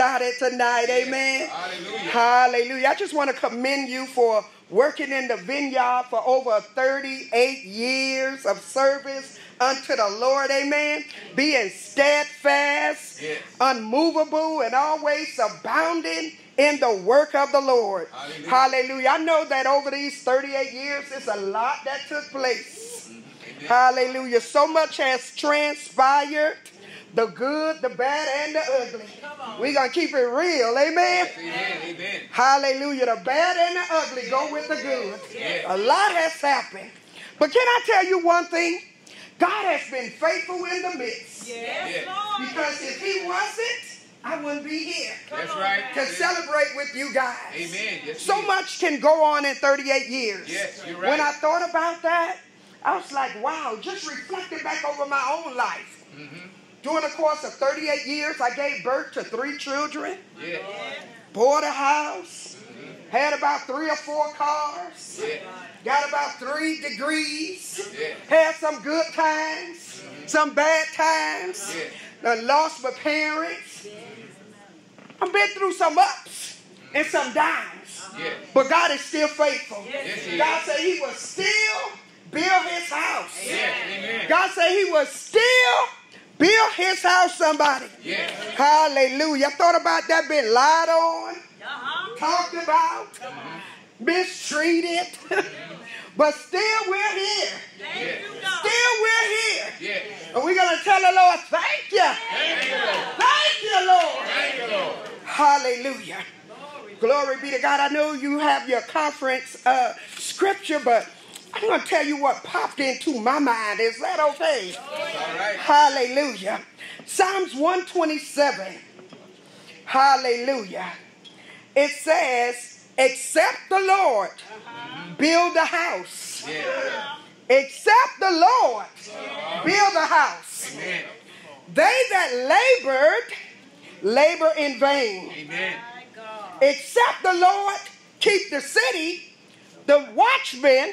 started tonight. Amen. Hallelujah. Hallelujah. I just want to commend you for working in the vineyard for over 38 years of service unto the Lord. Amen. Being steadfast, Yes. unmovable, and always abounding in the work of the Lord. Hallelujah. Hallelujah. I know that over these 38 years, it's a lot that took place. Mm-hmm. Amen. Hallelujah. So much has transpired the good, the bad, and the ugly. We're going to keep it real. Amen. Amen. Amen. Hallelujah. The bad and the ugly go with the good. Yes. A lot has happened. But can I tell you one thing? God has been faithful in the midst. Yes. Because if He wasn't, I wouldn't be here That's right. to celebrate with you guys. Amen. Yes, So it is. much can go on in 38 years. Yes, you're right. When I thought about that, I was like, wow, just reflecting back over my own life. Mm-hmm. During the course of 38 years, I gave birth to three children, Yes. bought a house, had about three or four cars, Yes. got about three degrees, Yes. had some good times, some bad times, done lost my parents. I've been through some ups and some downs. But God is still faithful. Yes, God said he will still build his house. God said he will still build his house, somebody. Yes. Hallelujah. I thought about that being lied on, talked about, mistreated. but still we're here. Yes. Still we're here. Yes. And we're going to tell the Lord, thank you. Thank you, Lord. Thank you, Lord. Thank you, Lord. Hallelujah. Glory be to God. I know you have your conference uh, scripture, but I'm going to tell you what popped into my mind. Is that okay? All right. Hallelujah. Psalms 127. Hallelujah. It says, Except the Lord build a house. Yes. Except the Lord uh-huh. build a house. Amen. They that labored, labor in vain. Amen. Except the Lord keep the city, the watchman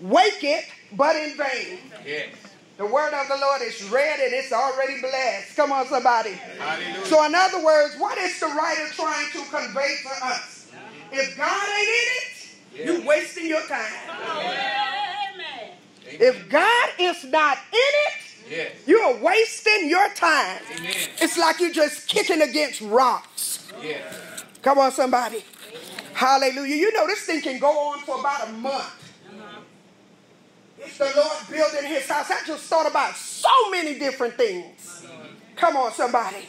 waketh, but in vain. Yes. The word of the Lord is read and it's already blessed. Come on, somebody. Hallelujah. So, in other words, what is the writer trying to convey to us? If God ain't in it, you're wasting your time. Amen. If God is not in it, Yes. you're wasting your time. Amen. It's like you're just kicking against rocks. Yes. Come on, somebody. Hallelujah. You know, this thing can go on for about a month. The Lord building his house. I just thought about so many different things. Come on, somebody.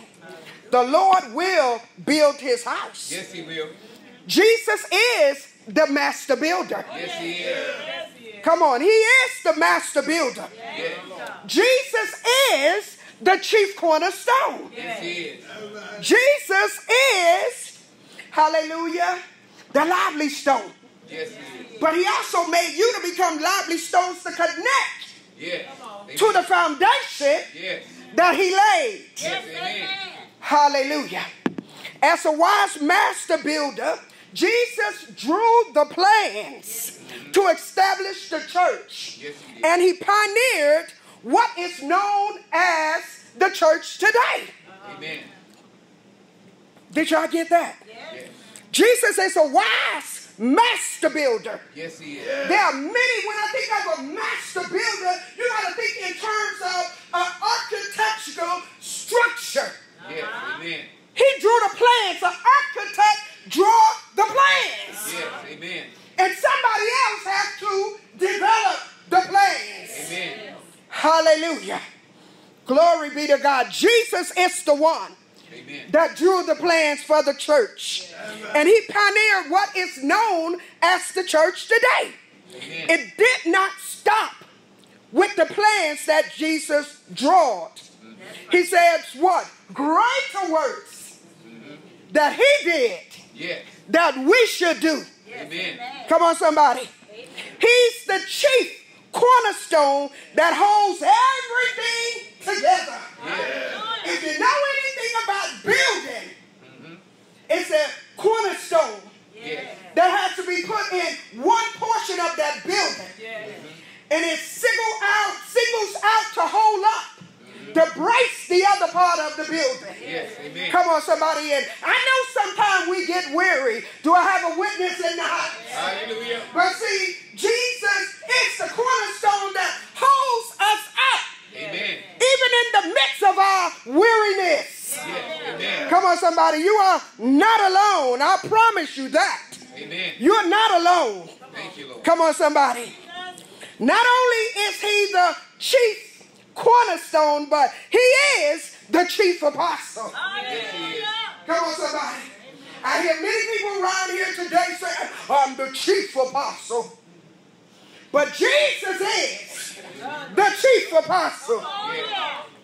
The Lord will build his house. Yes, he will. Jesus is the master builder. Yes, he is. Come on, he is the master builder. Yes. Jesus is the chief cornerstone. Yes, he is. Jesus is, hallelujah, the lively stone. Yes, he. But he also made you to become lively stones to connect Yes. to the foundation Yes. that he laid. Yes. Hallelujah. As a wise master builder, Jesus drew the plans mm-hmm. to establish the church. Yes, he. And he pioneered what is known as the church today. Amen. Did y'all get that? Yes. Jesus is a wise master builder. Yes, he is. There are many, when I think of a master builder, you got to think in terms of an architectural structure. Yes, amen. He drew the plans. The architect draw the plans. Yes, amen. And somebody else has to develop the plans. Amen. Hallelujah. Glory be to God. Jesus is the one Amen. that drew the plans for the church. And he pioneered what is known as the church today. Amen. It did not stop with the plans that Jesus drawed. Mm-hmm. He says, What? Greater works mm-hmm. that he did Yes. that we should do. Amen. Come on, somebody. He's the chief cornerstone that holds everything together. Yes. If you know anything about building, mm-hmm. it's a cornerstone Yes. that has to be put in one portion of that building. And it single out, singles out to hold up, to mm-hmm. brace the other part of the building. Yes. Amen. Come on, somebody. in. I know sometimes we get weary. Do I have a witness in the house? Hallelujah. But see, Is the cornerstone that holds us up, Amen. even in the midst of our weariness. Amen. Come on, somebody. You are not alone. I promise you that. Amen. You're not alone. Thank you, Lord. Come on, somebody. Not only is he the chief cornerstone, but he is the chief apostle. Come on, somebody. I hear many people around here today say, I'm the chief apostle. But Jesus is the chief apostle.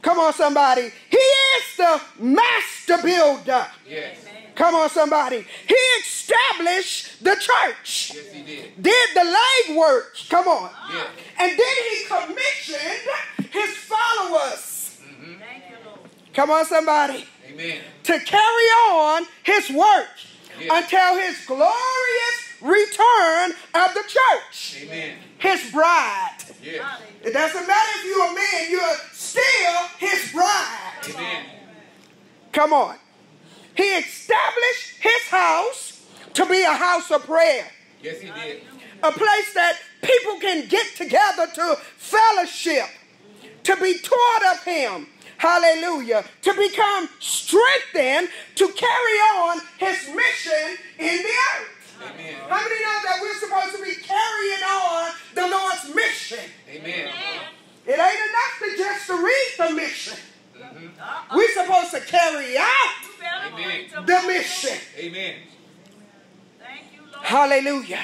Come on, somebody. He is the master builder. Yes. Come on, somebody. He established the church, Yes, he did. did the leg work. Come on. Yes. And then he commissioned his followers. Come on, somebody. Amen. To carry on his work Yes. until his glorious return of the church, Amen. His bride. Yes. It doesn't matter if you're a man, you're still his bride. Amen. Come on. He established his house to be a house of prayer, Yes, he did. a place that people can get together to fellowship, to be taught of him. Hallelujah. To become strengthened to carry on his mission in the earth. Amen. How many know that we're supposed to be carrying on the Lord's mission? Amen. It ain't enough to just to read the mission. Mm-hmm. We're supposed to carry out Amen. the mission. Amen. Thank you, Lord. Hallelujah.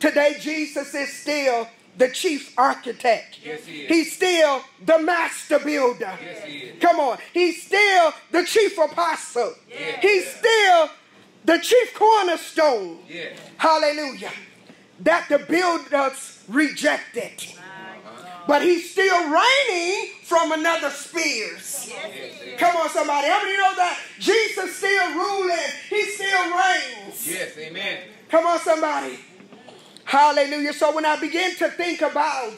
Today, Jesus is still the chief architect. Yes, he is. He's still the master builder. Yes, he is. Come on. He's still the chief apostle. Yes. He's still the chief cornerstone. Yes. Hallelujah. That the builders rejected. But he's still reigning from another spears. Yes. Come on, somebody. How many know that Jesus still ruling? He still reigns. Yes. Amen. Come on, somebody. Hallelujah. So when I begin to think about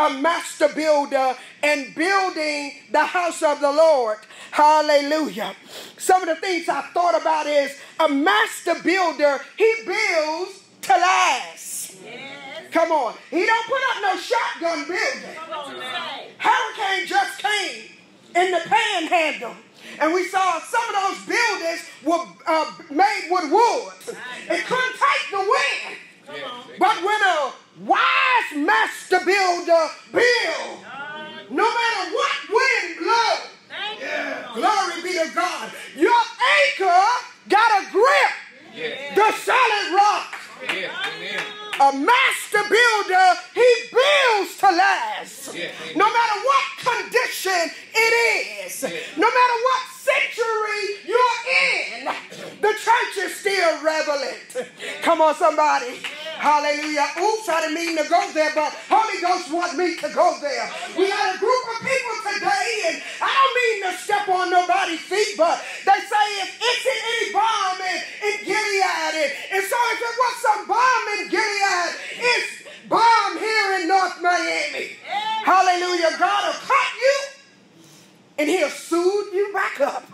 a master builder and building the house of the Lord, hallelujah. Some of the things I thought about is a master builder, he builds to last. Come on. He don't put up no shotgun building. Hurricane just came in the panhandle. And we saw some of those buildings were uh, made with wood. It couldn't take the wind. But when a wise master builder build, no matter what wind blow, glory be to God, your anchor got a grip, the solid rock. A master builder, he builds to last. No matter what condition it is, no matter what century you're in, the church is still relevant. Come on, somebody. Hallelujah. Oops, I didn't mean to go there, but Holy Ghost want me to go there. We got a group of people today, and I don't mean to step on nobody's feet, but they say if it's in any balm in, in Gilead, and, and so if it was some balm in Gilead, it's balm here in North Miami. Hallelujah. God will cut you and he'll soothe you back up.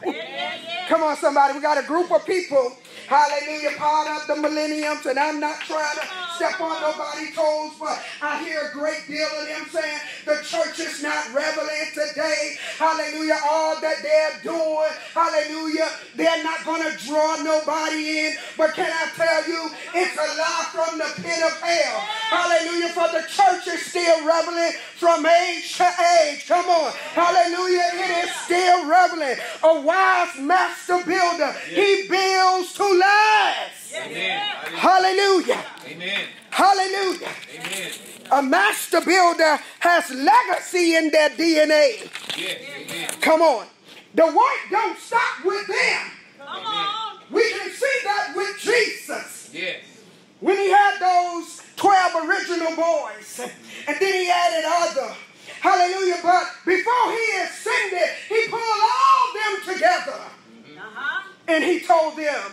Come on, somebody. We got a group of people. Hallelujah, part of the millenniums, and I'm not trying to step on nobody's toes, but I hear a great deal of them saying the church is not reveling today. Hallelujah, all that they're doing, hallelujah, they're not going to draw nobody in. But can I tell you, it's a lie from the pit of hell. Hallelujah, for the church is still reveling from age to age. Come on, hallelujah, it is still reveling. A wise master builder, he builds to last. Amen. Hallelujah. Amen. Hallelujah. Amen. A master builder has legacy in their DNA. Yes. Amen. Come on. The work don't stop with them. Come on. We can see that with Jesus. Yes. When he had those 12 original boys, and then he added other. Hallelujah. But before he ascended, he pulled all them together. Uh-huh. And he told them,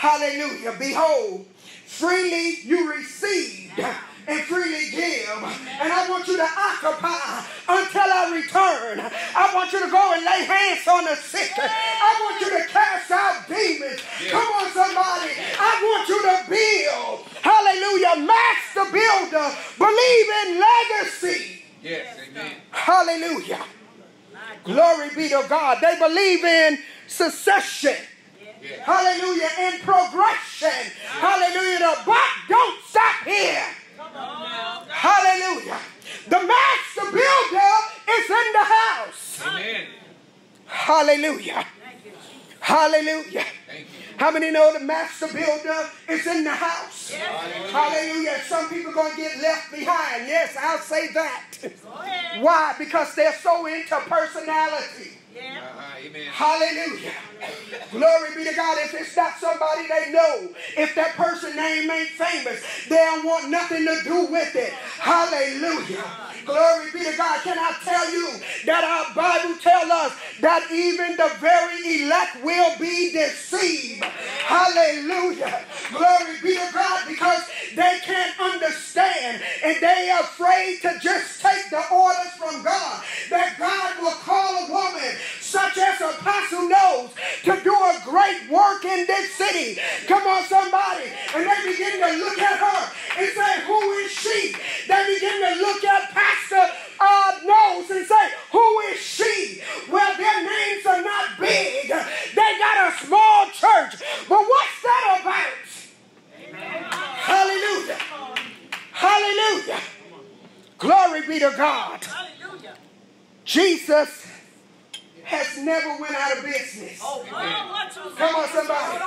Hallelujah, behold, freely you received, and freely give. And I want you to occupy until I return. I want you to go and lay hands on the sick. I want you to cast out demons. Come on, somebody. I want you to build. Hallelujah. Master builder. Believe in legacy. Yes, amen. Hallelujah. Glory be to God. They believe in succession. Yes. Hallelujah. In progression. Hallelujah. The buck don't stop here. Hallelujah. The master builder is in the house. Amen. Hallelujah. Hallelujah. Thank you. How many know the master builder is in the house? Hallelujah. Some people are going to get left behind. Yes, I'll say that. Why? Because they're so into personality. Amen. Hallelujah. Glory be to God. If it's not somebody they know, if that person name ain't famous, they don't want nothing to do with it. Hallelujah. Glory be to God. Can I tell you that our Bible tells us that even the very elect will be deceived? Hallelujah. Glory be to God because they can't understand and they are afraid to just take the orders from God. That God will call a woman such as Apostle knows to do a great work in this city. Come on, somebody. And they begin to look at her and say, Who is she? They begin to look at Pastor uh, Knows and say, Who is she? Well, their names are not big, they got a small church. But what's that about? Hallelujah. Hallelujah. Glory be to God. Hallelujah. Jesus has never went out of business. Oh, Come on, somebody.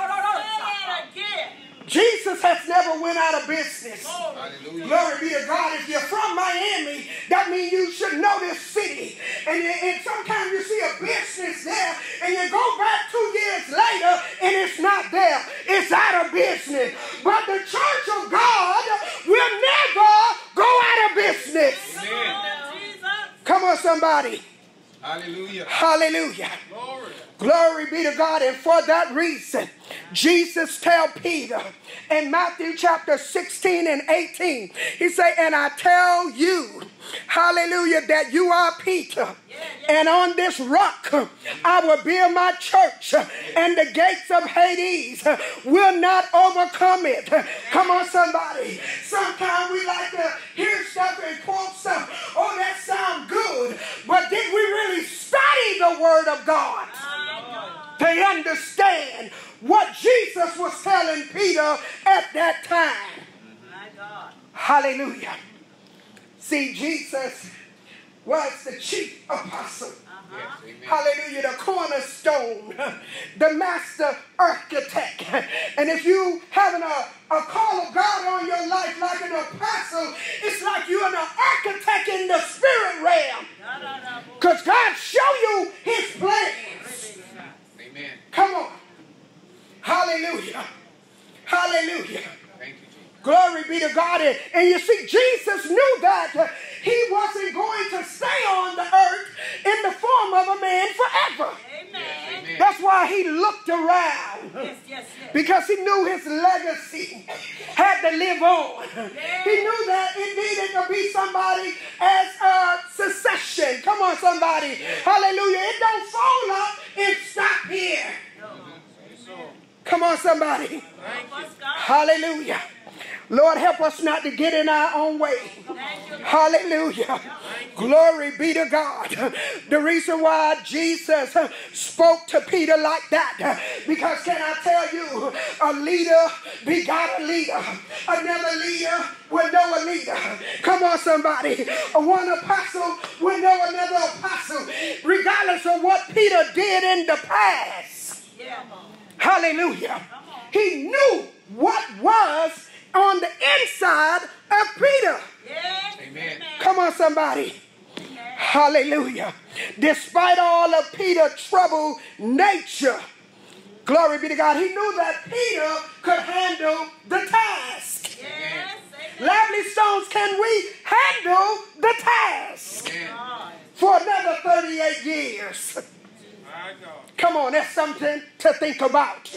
Jesus has never went out of business. Hallelujah. Glory be to God. If you're from Miami, that means you should know this city. And, and sometimes you see a business there, and you go back two years later, and it's not there. It's out of business. But the church of God will never go out of business. Amen. Come on, somebody. Hallelujah. Hallelujah. Glory. Glory be to God. And for that reason, Jesus tell Peter in Matthew chapter 16 and 18, he say, and I tell you, hallelujah, that you are Peter. And on this rock I will build my church, and the gates of Hades will not overcome it. Come on, somebody. Sometimes we like to hear stuff and quote stuff. Oh, that sounds good. But did we really study the word of God? They understand what Jesus was telling Peter at that time. Hallelujah. See, Jesus was the chief apostle. Yes, amen. Hallelujah, the cornerstone, the master architect. And if you having a, a call of God on your life like an apostle, it's like you're an architect in the spirit realm. Because God show you his plans. Amen. Come on. Hallelujah. Hallelujah. Thank you, Jesus. Glory be to God. And, and you see, Jesus knew that he wasn't going to stay on the earth in the form of a man forever. Amen. That's why he looked around. Because he knew his legacy had to live on. He knew that it needed to be somebody as a succession. Come on, somebody. Hallelujah. It don't fall up and stop here. Come on, somebody. Hallelujah. Lord, help us not to get in our own way. Hallelujah. Glory be to God. The reason why Jesus spoke to Peter like that, because can I tell you, a leader begot a leader. Another leader will know a leader. Come on, somebody. One apostle will know another apostle, regardless of what Peter did in the past. Hallelujah. He knew what was on the inside of Peter. Amen. Come on, somebody. Hallelujah. Despite all of Peter's troubled nature, glory be to God, he knew that Peter could handle the task. Lively stones, can we handle the task Amen. for another 38 years? Come on, that's something to think about.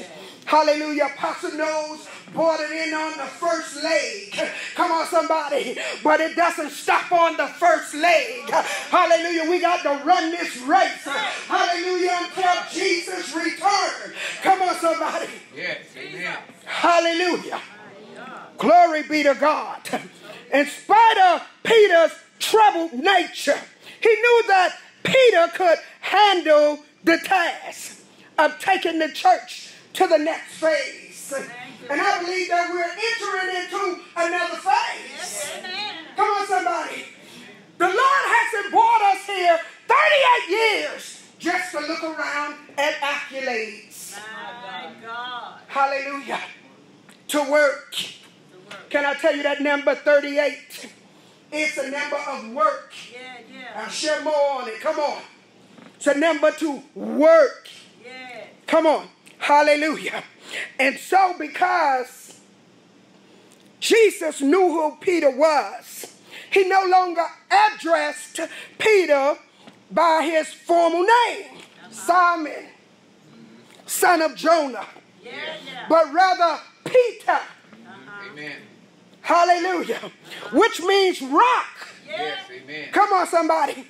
Hallelujah. Apostle knows brought it in on the first leg. Come on, somebody. But it doesn't stop on the first leg. Hallelujah. We got to run this race. Hallelujah. Until Jesus returns. Come on, somebody. Yes. Amen. Hallelujah. Glory be to God. In spite of Peter's troubled nature, he knew that Peter could handle the task of taking the church to the next phase. And I believe that we're entering into another phase. Come on, somebody. The Lord hasn't brought us here 38 years just to look around at accolades. Hallelujah. To work. Can I tell you that number 38? It's a number of work. Yeah, yeah. I'll share more on it. Come on. It's a number two, work. Yeah. Come on. Hallelujah. And so, because Jesus knew who Peter was, he no longer addressed Peter by his formal name, uh-huh. Simon, son of Jonah, Yeah, yeah. but rather Peter. Uh-huh. Amen. Hallelujah. Which means rock. Yes. Amen. Come on, somebody.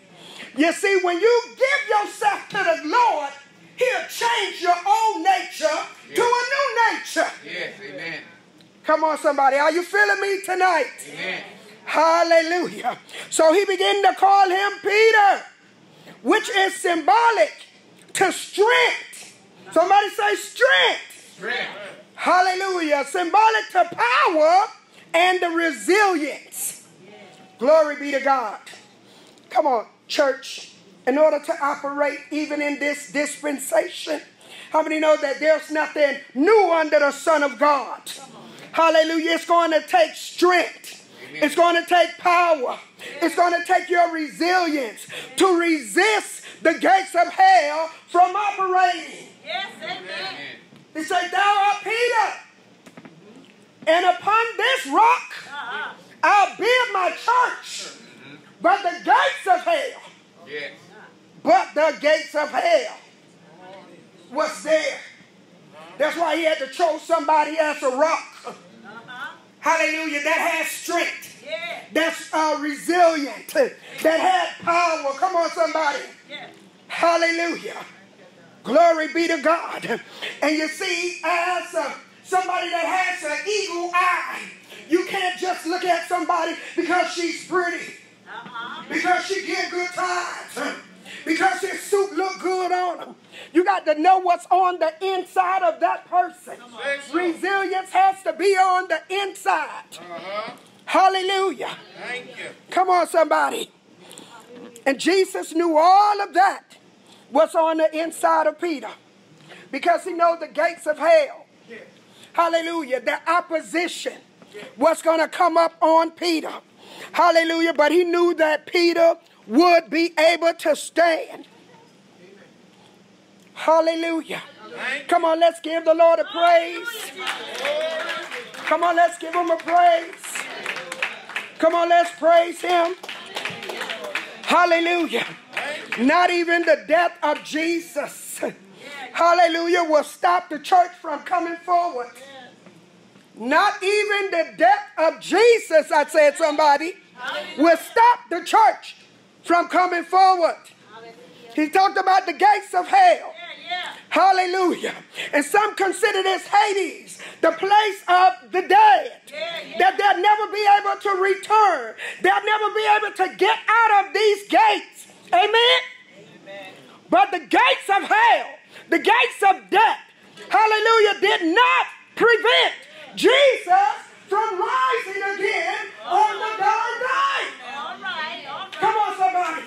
You see, when you give yourself to the Lord, He'll change your old nature to a new nature. Yes. Amen. Come on, somebody. Are you feeling me tonight? Amen. Hallelujah. So he began to call him Peter, which is symbolic to strength. Somebody say strength. Strength. Hallelujah. Symbolic to power and the resilience. Glory be to God. Come on, church. In order to operate even in this dispensation, how many know that there's nothing new under the Son of God? Hallelujah. It's going to take strength. Amen. It's going to take power. It's going to take your resilience to resist the gates of hell from operating. Yes, amen. Amen. He said, Thou art Peter, and upon this rock Uh-huh. I'll build my church. But the gates of hell, Yes. but the gates of hell was there. That's why he had to chose somebody as a rock. Uh-huh. Hallelujah. That has strength. Yeah. That's uh, resilient. That had power. Come on, somebody. Yeah. Hallelujah. Glory be to God. And you see, as uh, somebody that has an eagle eye, you can't just look at somebody because she's pretty. Because she get good times, because his suit look good on him. You got to know what's on the inside of that person. Resilience has to be on the inside. Uh-huh. Hallelujah. Thank you. Come on, somebody. And Jesus knew all of that was on the inside of Peter because he knows the gates of hell. Hallelujah. The opposition was going to come up on Peter. Hallelujah. But he knew that Peter would be able to stand. Hallelujah. Come on, let's give the Lord a praise. Come on, let's give him a praise. Come on, let's praise him. Hallelujah. Not even the death of Jesus, hallelujah, will stop the church from coming forward. Not even the death of Jesus, I said somebody, will stop the church from coming forward. He talked about the gates of hell. Hallelujah. And some consider this Hades, the place of the dead. Yeah, yeah. That they'll never be able to return. They'll never be able to get out of these gates. Amen? Amen. But the gates of hell, the gates of death, hallelujah, did not prevent Jesus from rising again on the third day. All right, all right. Come on, somebody.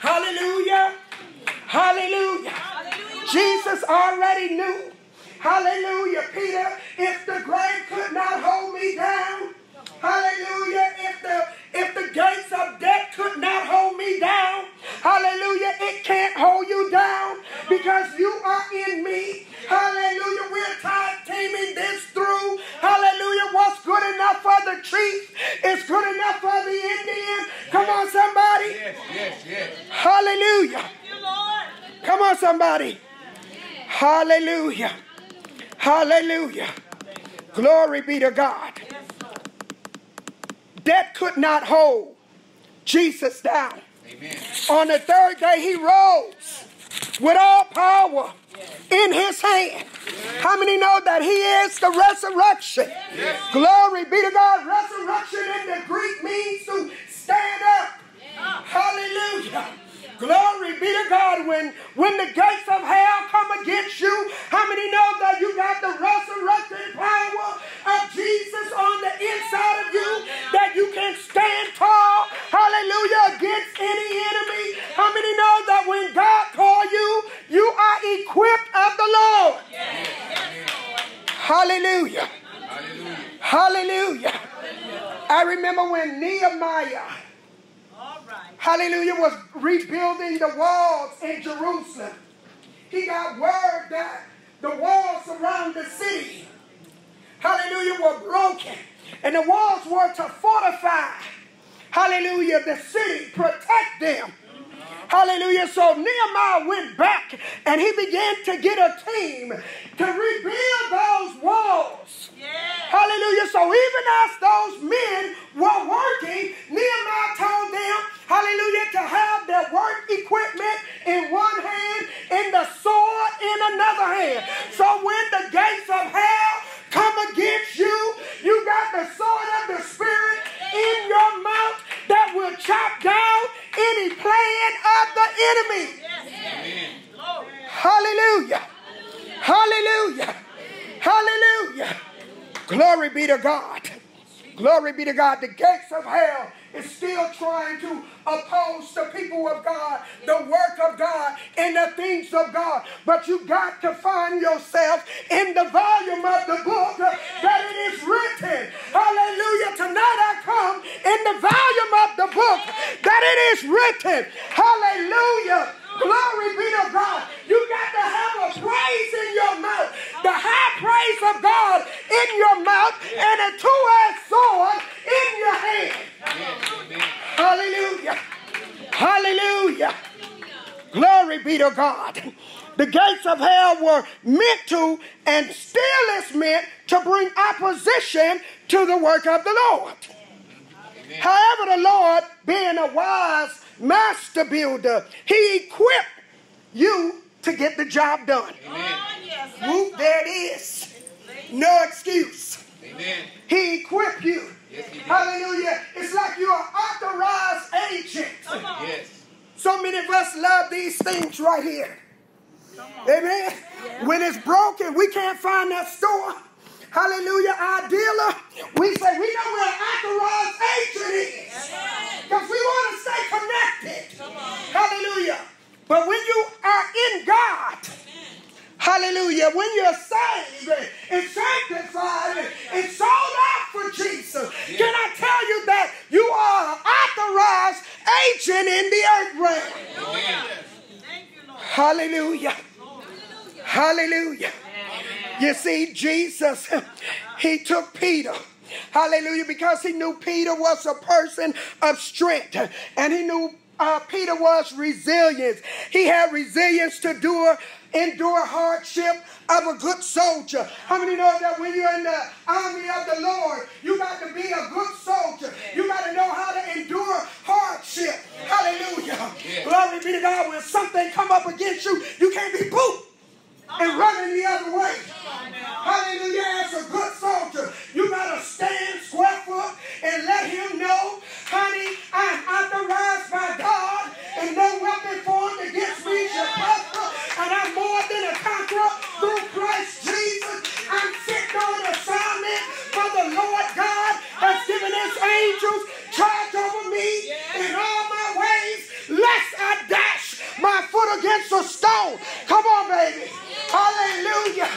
Hallelujah. Hallelujah. Hallelujah. Jesus already knew. Hallelujah, Peter. If the grave could not hold me down, hallelujah. If the if the gates of death could not hold me down, hallelujah, it can't hold you down because you are in me. Hallelujah. We're tag teaming this through. Hallelujah. What's good enough for the chief is good enough for the Indian. Come on, somebody. Yes, yes, yes. Hallelujah. Thank you, Lord. Come on, somebody. Hallelujah. Hallelujah. Glory be to God. Death could not hold Jesus down. Amen. On the third day, he rose with all power in his hand. How many know that he is the resurrection? Glory be to God. Resurrection in the Greek means to stand up. Hallelujah. Glory be to God. When, when the gates of hell come against you, how many know that you got the resurrected power of Jesus on the inside of you? That you can stand tall, hallelujah, against any enemy. How many know that when God called you, you are equipped of the Lord? Hallelujah. Hallelujah. I remember when Nehemiah hallelujah, was rebuilding the walls in Jerusalem. He got word that the walls around the city, hallelujah, were broken. And the walls were to fortify, hallelujah, the city, protect them. Hallelujah. So Nehemiah went back and he began to get a team to rebuild those walls. Yeah. Hallelujah. So even as those men were working, Nehemiah told them, hallelujah, to have their work equipment in one hand and the sword in another hand. So when the gates of hell come against you, you got the sword of the Spirit in your mouth that will chop down any plan of the enemy. Amen. Hallelujah. Hallelujah. Hallelujah. Glory be to God. Glory be to God. The gates of hell is still trying to oppose the people of God, the work of God, and the things of God. But you got to find yourself in the volume of the book that it is written. Hallelujah. Tonight I come in the volume of the book that it is written. Hallelujah. Glory be to God. You got to have a praise in your mouth, the high praise of God in your mouth, and a two-edged sword in your hand. Hallelujah. Hallelujah. Glory be to God. The gates of hell were meant to and still is meant to bring opposition to the work of the Lord. However, the Lord, being a wise master builder, he equipped you to get the job done. Amen. Oh, yes. Whoop, there it is. No excuse. Amen. He equipped you. Yes, he. Hallelujah. It's like you're an authorized agent. Come on. Yes. So many of us love these things right here. Amen. When it's broken, we can't find that store. Hallelujah. Our dealer, we say, we know where an authorized agent is. Because we want to stay connected. Hallelujah. But when you are in God, hallelujah, when you're saved and- sanctified and, sold out for Jesus, can I tell you that you are an authorized agent in the earth realm? Amen. Thank you, Lord. Hallelujah. Hallelujah. You see, Jesus, he took Peter. Hallelujah, because he knew Peter was a person of strength and he knew uh, Peter was resilience. He had resilience to do endure hardship of a good soldier. How many know that when you're in the army of the Lord, you got to be a good soldier. You got to know how to endure hardship. Hallelujah. Glory be to God. When something come up against you, you can't be boot and running the other way. Hallelujah. As a good soldier, you got to stand square foot and let him know, honey, I'm authorized by God and no weapon formed against me shall prosper. And I'm more than a conqueror through Christ Jesus. I'm sent on assignment for the Lord God has given his angels charge over me in all my ways, lest I dash my foot against a stone. Come on, baby. Hallelujah.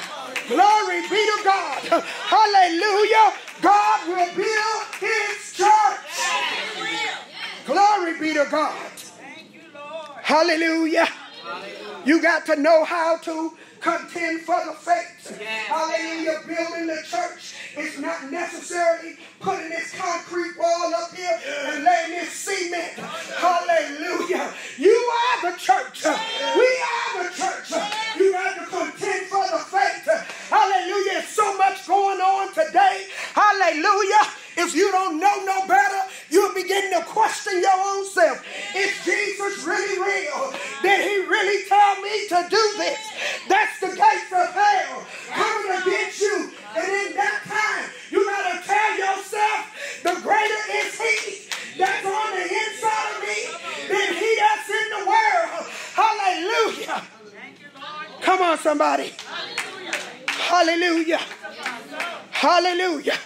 Glory be to God. Hallelujah. God will build his church. Glory be to God. Thank you, Lord. Hallelujah. You got to know how to contend for the faith. Hallelujah. Building the church is not necessarily putting this concrete wall up here and laying this cement. Hallelujah. You are the church. We are the church. You have to contend for the faith. Hallelujah. There's so much going on today. Hallelujah. If you don't know no better, you'll begin to question your own self. Is Jesus really real? Did he really tell somebody. Hallelujah. Hallelujah.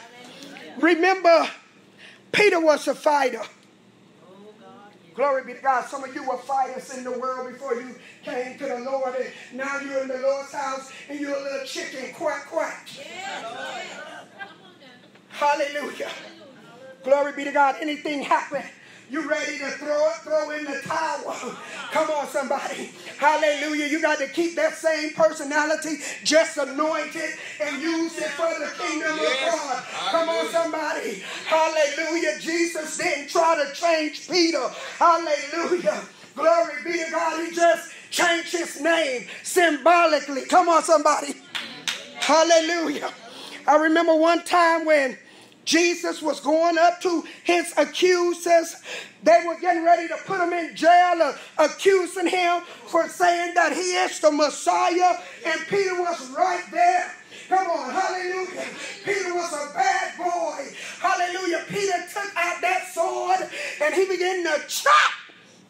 Remember, Peter was a fighter. Glory be to God. Some of you were fighters in the world before you came to the Lord. And now you're in the Lord's house and you're a little chicken quack quack. Hallelujah. Glory be to God. Anything happen, you ready to throw it, throw in the towel. Come on, somebody. Hallelujah. You got to keep that same personality, just anointed and use it for the kingdom Yes. of God. Come on, somebody. Hallelujah. Jesus didn't try to change Peter. Hallelujah. Glory be to God. He just changed his name symbolically. Come on, somebody. Hallelujah. I remember one time when Jesus was going up to his accusers. They were getting ready to put him in jail, uh, accusing him for saying that he is the Messiah, and Peter was right there. Come on, hallelujah. Peter was a bad boy. Hallelujah. Peter took out that sword and he began to chop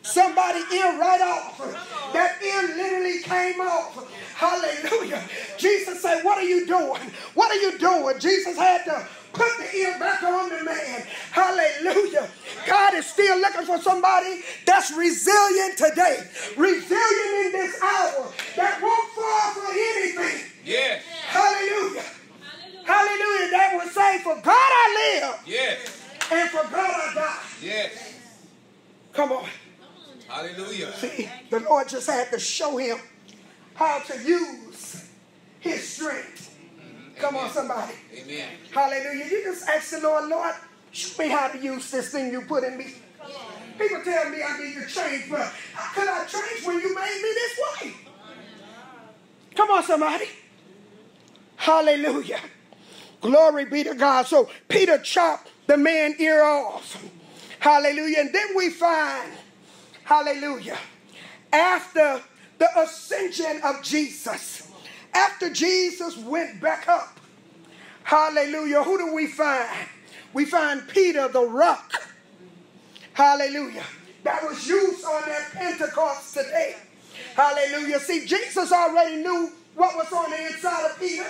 somebody ear right off. That ear literally came off. Hallelujah. Jesus said, What are you doing? What are you doing? Jesus had to put the ear back on the man. Hallelujah. God is still looking for somebody that's resilient today, resilient in this hour, that won't fall for anything. Yes. Hallelujah. Hallelujah. That will say, For God I live Yes. and for God I die. Yes. Come on. Hallelujah. See, the Lord just had to show him how to use his strength. Come on, somebody. Amen. Hallelujah. You just ask the Lord, Lord, show me how to use this thing you put in me. People tell me I need to change, but how could I change when you made me this way? Come on, somebody. Hallelujah. Glory be to God. So Peter chopped the man ear off. Hallelujah. And then we find, hallelujah, after the ascension of Jesus, after Jesus went back up, hallelujah, who do we find? We find Peter the rock. Hallelujah. That was used on that Pentecost today. Hallelujah. See, Jesus already knew what was on the inside of Peter.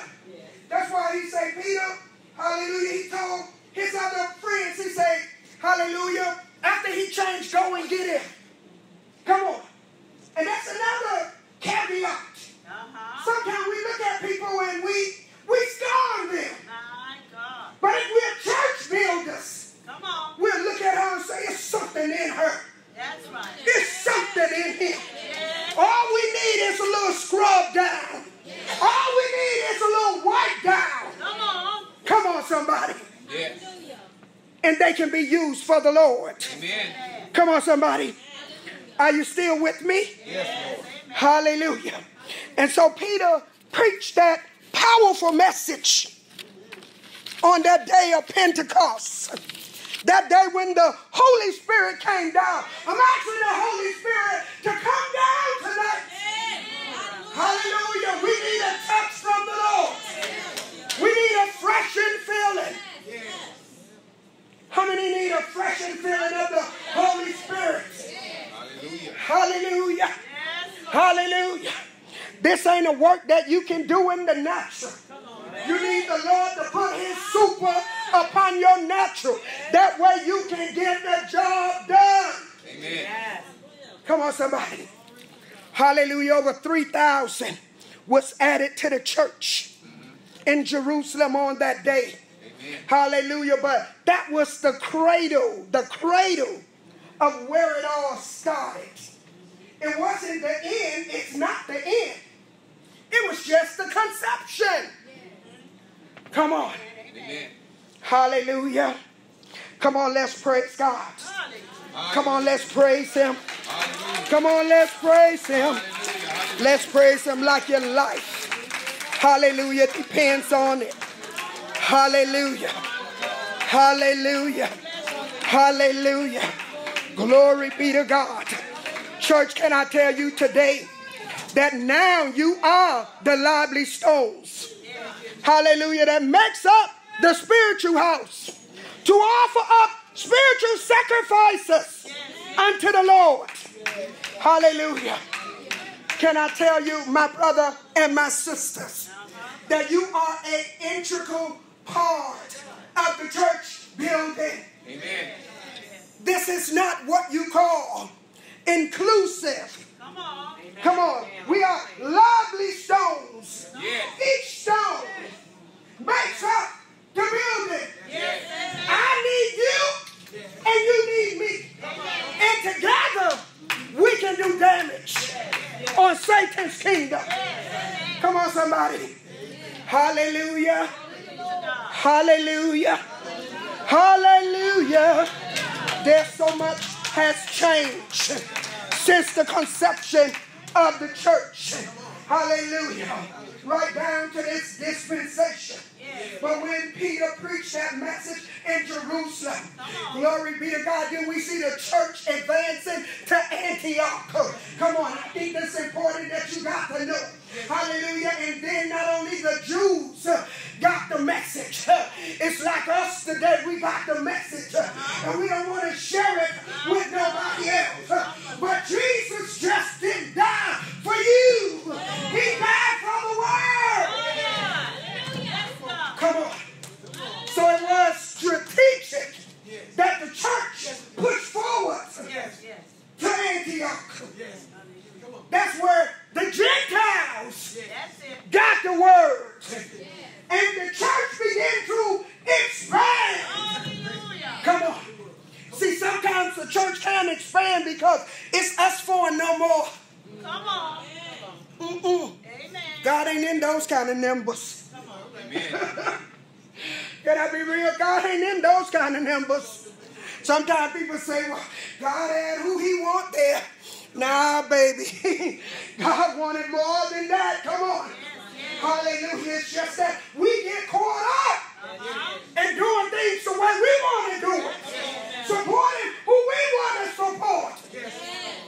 That's why he said, Peter, hallelujah, he told his other friends, he said, hallelujah, after he changed, go and get him. Come on. And that's another caveat. Uh-huh. Sometimes we look at people and we, we scorn them. My God. But if we're church builders, Come on. we'll look at her and say, it's something in her. That's right. It's something in him. Yes. All we need is a little scrub down. All we need is a little white down. Come on. Come on, somebody. Yes. And they can be used for the Lord. Amen. Come on, somebody. Are you still with me? Yes. Lord. Hallelujah. And so Peter preached that powerful message on that day of Pentecost. That day when the Holy Spirit came down. I'm asking the Holy Spirit to come down tonight. Hallelujah. We need a touch from the Lord. We need a freshing feeling. How many need a freshing feeling of the Holy Spirit? Hallelujah. Hallelujah. Hallelujah. This ain't a work that you can do in the natural. You need the Lord to put his super upon your natural. That way you can get the job done. Amen. Come on, somebody. Hallelujah. Over 3,000 was added to the church in Jerusalem on that day. Amen. Hallelujah. But that was the cradle, the cradle of where it all started. It wasn't the end, it's not the end. It was just the conception. Come on. Amen. Hallelujah. Come on, let's praise God. Come on, let's praise Him. Come on, let's praise Him. Let's praise Him like your life. Hallelujah. Depends on it. Hallelujah. Hallelujah. Hallelujah. Glory be to God. Church, can I tell you today that now you are the lively stones? Hallelujah. That makes up the spiritual house to offer up spiritual sacrifices unto the Lord. Hallelujah. Can I tell you, my brother and my sisters, that you are an integral part of the church building? Amen. This is not what you call inclusive. Come on. Come on. We are lively stones. Yes. Each stone makes up the building. Yes. I need you and you need me. And together we can do damage on Satan's kingdom. Come on, somebody. Hallelujah. Hallelujah. Hallelujah. There's so much has changed since the conception of the church. Hallelujah. Right down to this dispensation. But when Peter preached that message in Jerusalem, glory be to God, then we see the church advancing to Antioch. Come on, I think that's important that you got to know. Hallelujah. And then not only the Jews got the message, it's like us today, we got the message, uh, and we don't want to share it with nobody else. But Jesus just didn't die for you, He died for the world. Come on. So it was strategic that the church pushed forward to Antioch. That's where the Gentiles got the word. And the church began to expand. Come on. See, sometimes the church can't expand because it's us four and no more. Come on. Mm-mm. Amen. God ain't in those kind of numbers. Can I be real? God ain't in those kind of numbers. Sometimes people say, well, God had who he want there. Nah, baby. God wanted more than that. Come on. Hallelujah. It's just that we get caught up in doing things the way we want to do it. Supporting who we want to support.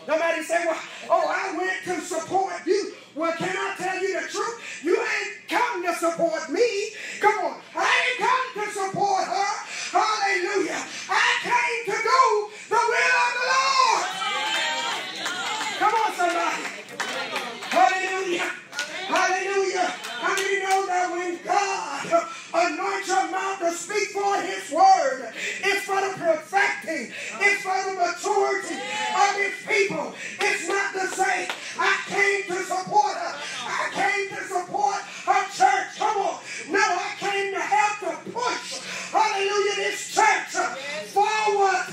Somebody say, well, oh, I went to support you. Well, can I tell you the truth? You ain't come to support me. Come on. I ain't come to support her. Hallelujah. I came to do the will of the Lord. Come on, somebody. Hallelujah. Hallelujah. How many know that when God anoints your mouth to speak for his word, it's for the perfecting, it's for the maturity of his people. It's not to say, I came to support her. I came to support her church. Come on. No, I came to help to push, hallelujah, this church forward.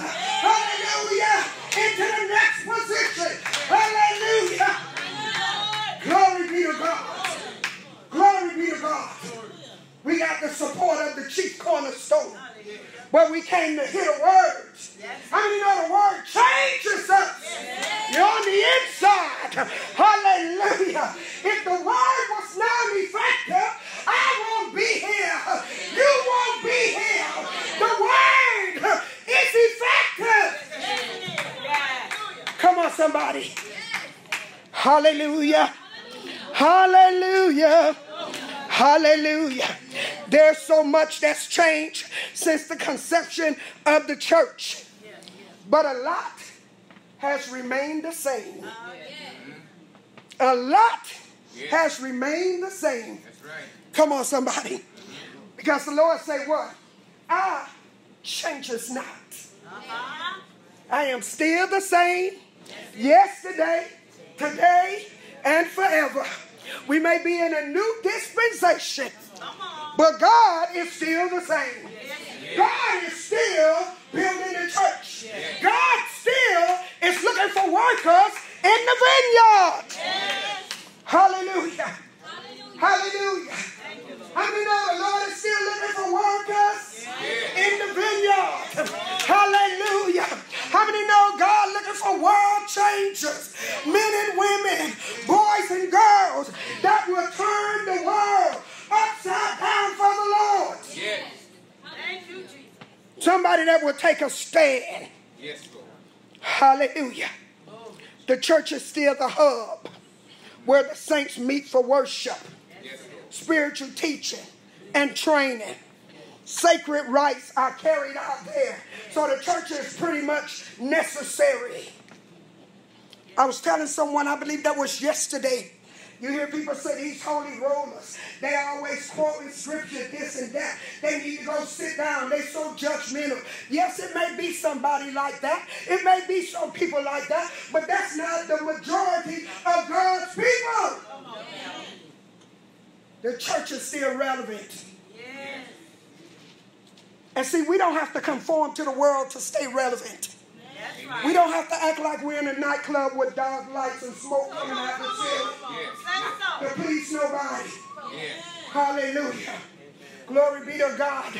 Hallelujah. Into the next position. Hallelujah. Glory be to God. Glory be to God. We got the support of the chief cornerstone. But we came to hear the words. How many know the word changes us? You're on the inside. Hallelujah. If the word was non-effective, I won't be here. You won't be here. The word is effective. Come on, somebody. Hallelujah. Hallelujah. Hallelujah. There's so much that's changed since the conception of the church. But a lot has remained the same. A lot has remained the same. Come on, somebody. Because the Lord say what? I changes not. Uh-huh. I am still the same yesterday, today, and forever. We may be in a new dispensation, but God is still the same. God is still building the church. God still is looking for workers in the vineyard. Hallelujah. Hallelujah. How many know the Lord is still looking for workers in the vineyard? Hallelujah. How many know God looking for world changers? Men and women, boys and girls that will turn the world upside down for the Lord. Yes. Thank you, Jesus. Somebody that will take a stand. Yes, Lord. Hallelujah. The church is still the hub where the saints meet for worship, Yes, spiritual teaching, and training. Sacred rites are carried out there. So the church is pretty much necessary. I was telling someone, I believe that was yesterday. You hear people say these holy rollers, they always quoting scripture, this and that. They need to go sit down. They so judgmental. Yes, it may be somebody like that. It may be some people like that, but that's not the majority of God's people. The church is still relevant. And see, we don't have to conform to the world to stay relevant. We don't have to act like we're in a nightclub with dog lights and smoke coming out the ceiling to please nobody. Hallelujah. Glory be to God.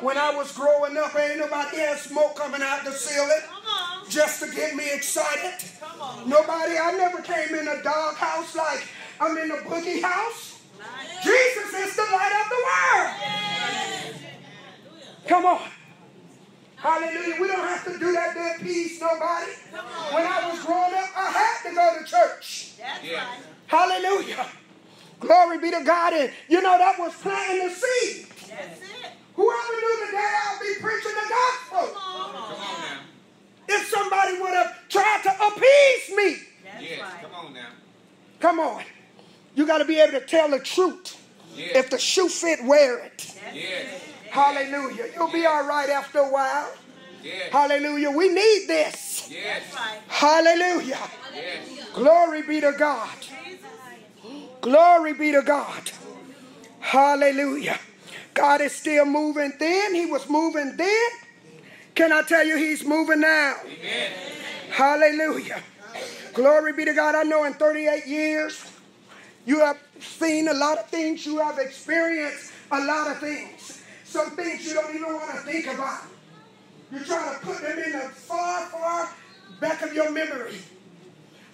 When I was growing up, ain't nobody had smoke coming out the ceiling just to get me excited. Nobody, I never came in a dog house like I'm in a boogie house. Jesus is the light of the world. Come on. Hallelujah. We don't have to do that to appease nobody. When I was growing up, I had to go to church. That's Yeah. Hallelujah. Glory be to God. And you know, that was planting the seed. That's it. Whoever knew today I'll be preaching the gospel. Come Come on. on now. If somebody would have tried to appease me, That's Yes. right. Come on now. come on. You got to be able to tell the truth. Yes. If the shoe fit, wear it. That's Yes. it. Hallelujah. You'll be all right after a while. Yes. Hallelujah. We need this. Yes. Right. Hallelujah. Yes. Glory be to God. Glory be to God. Hallelujah. God is still moving then. He was moving then. Can I tell you he's moving now? Amen. Hallelujah. Glory be to God. I know in 38 years, you have seen a lot of things. You have experienced a lot of things. Some things you don't even want to think about. You're trying to put them in the far, far back of your memory.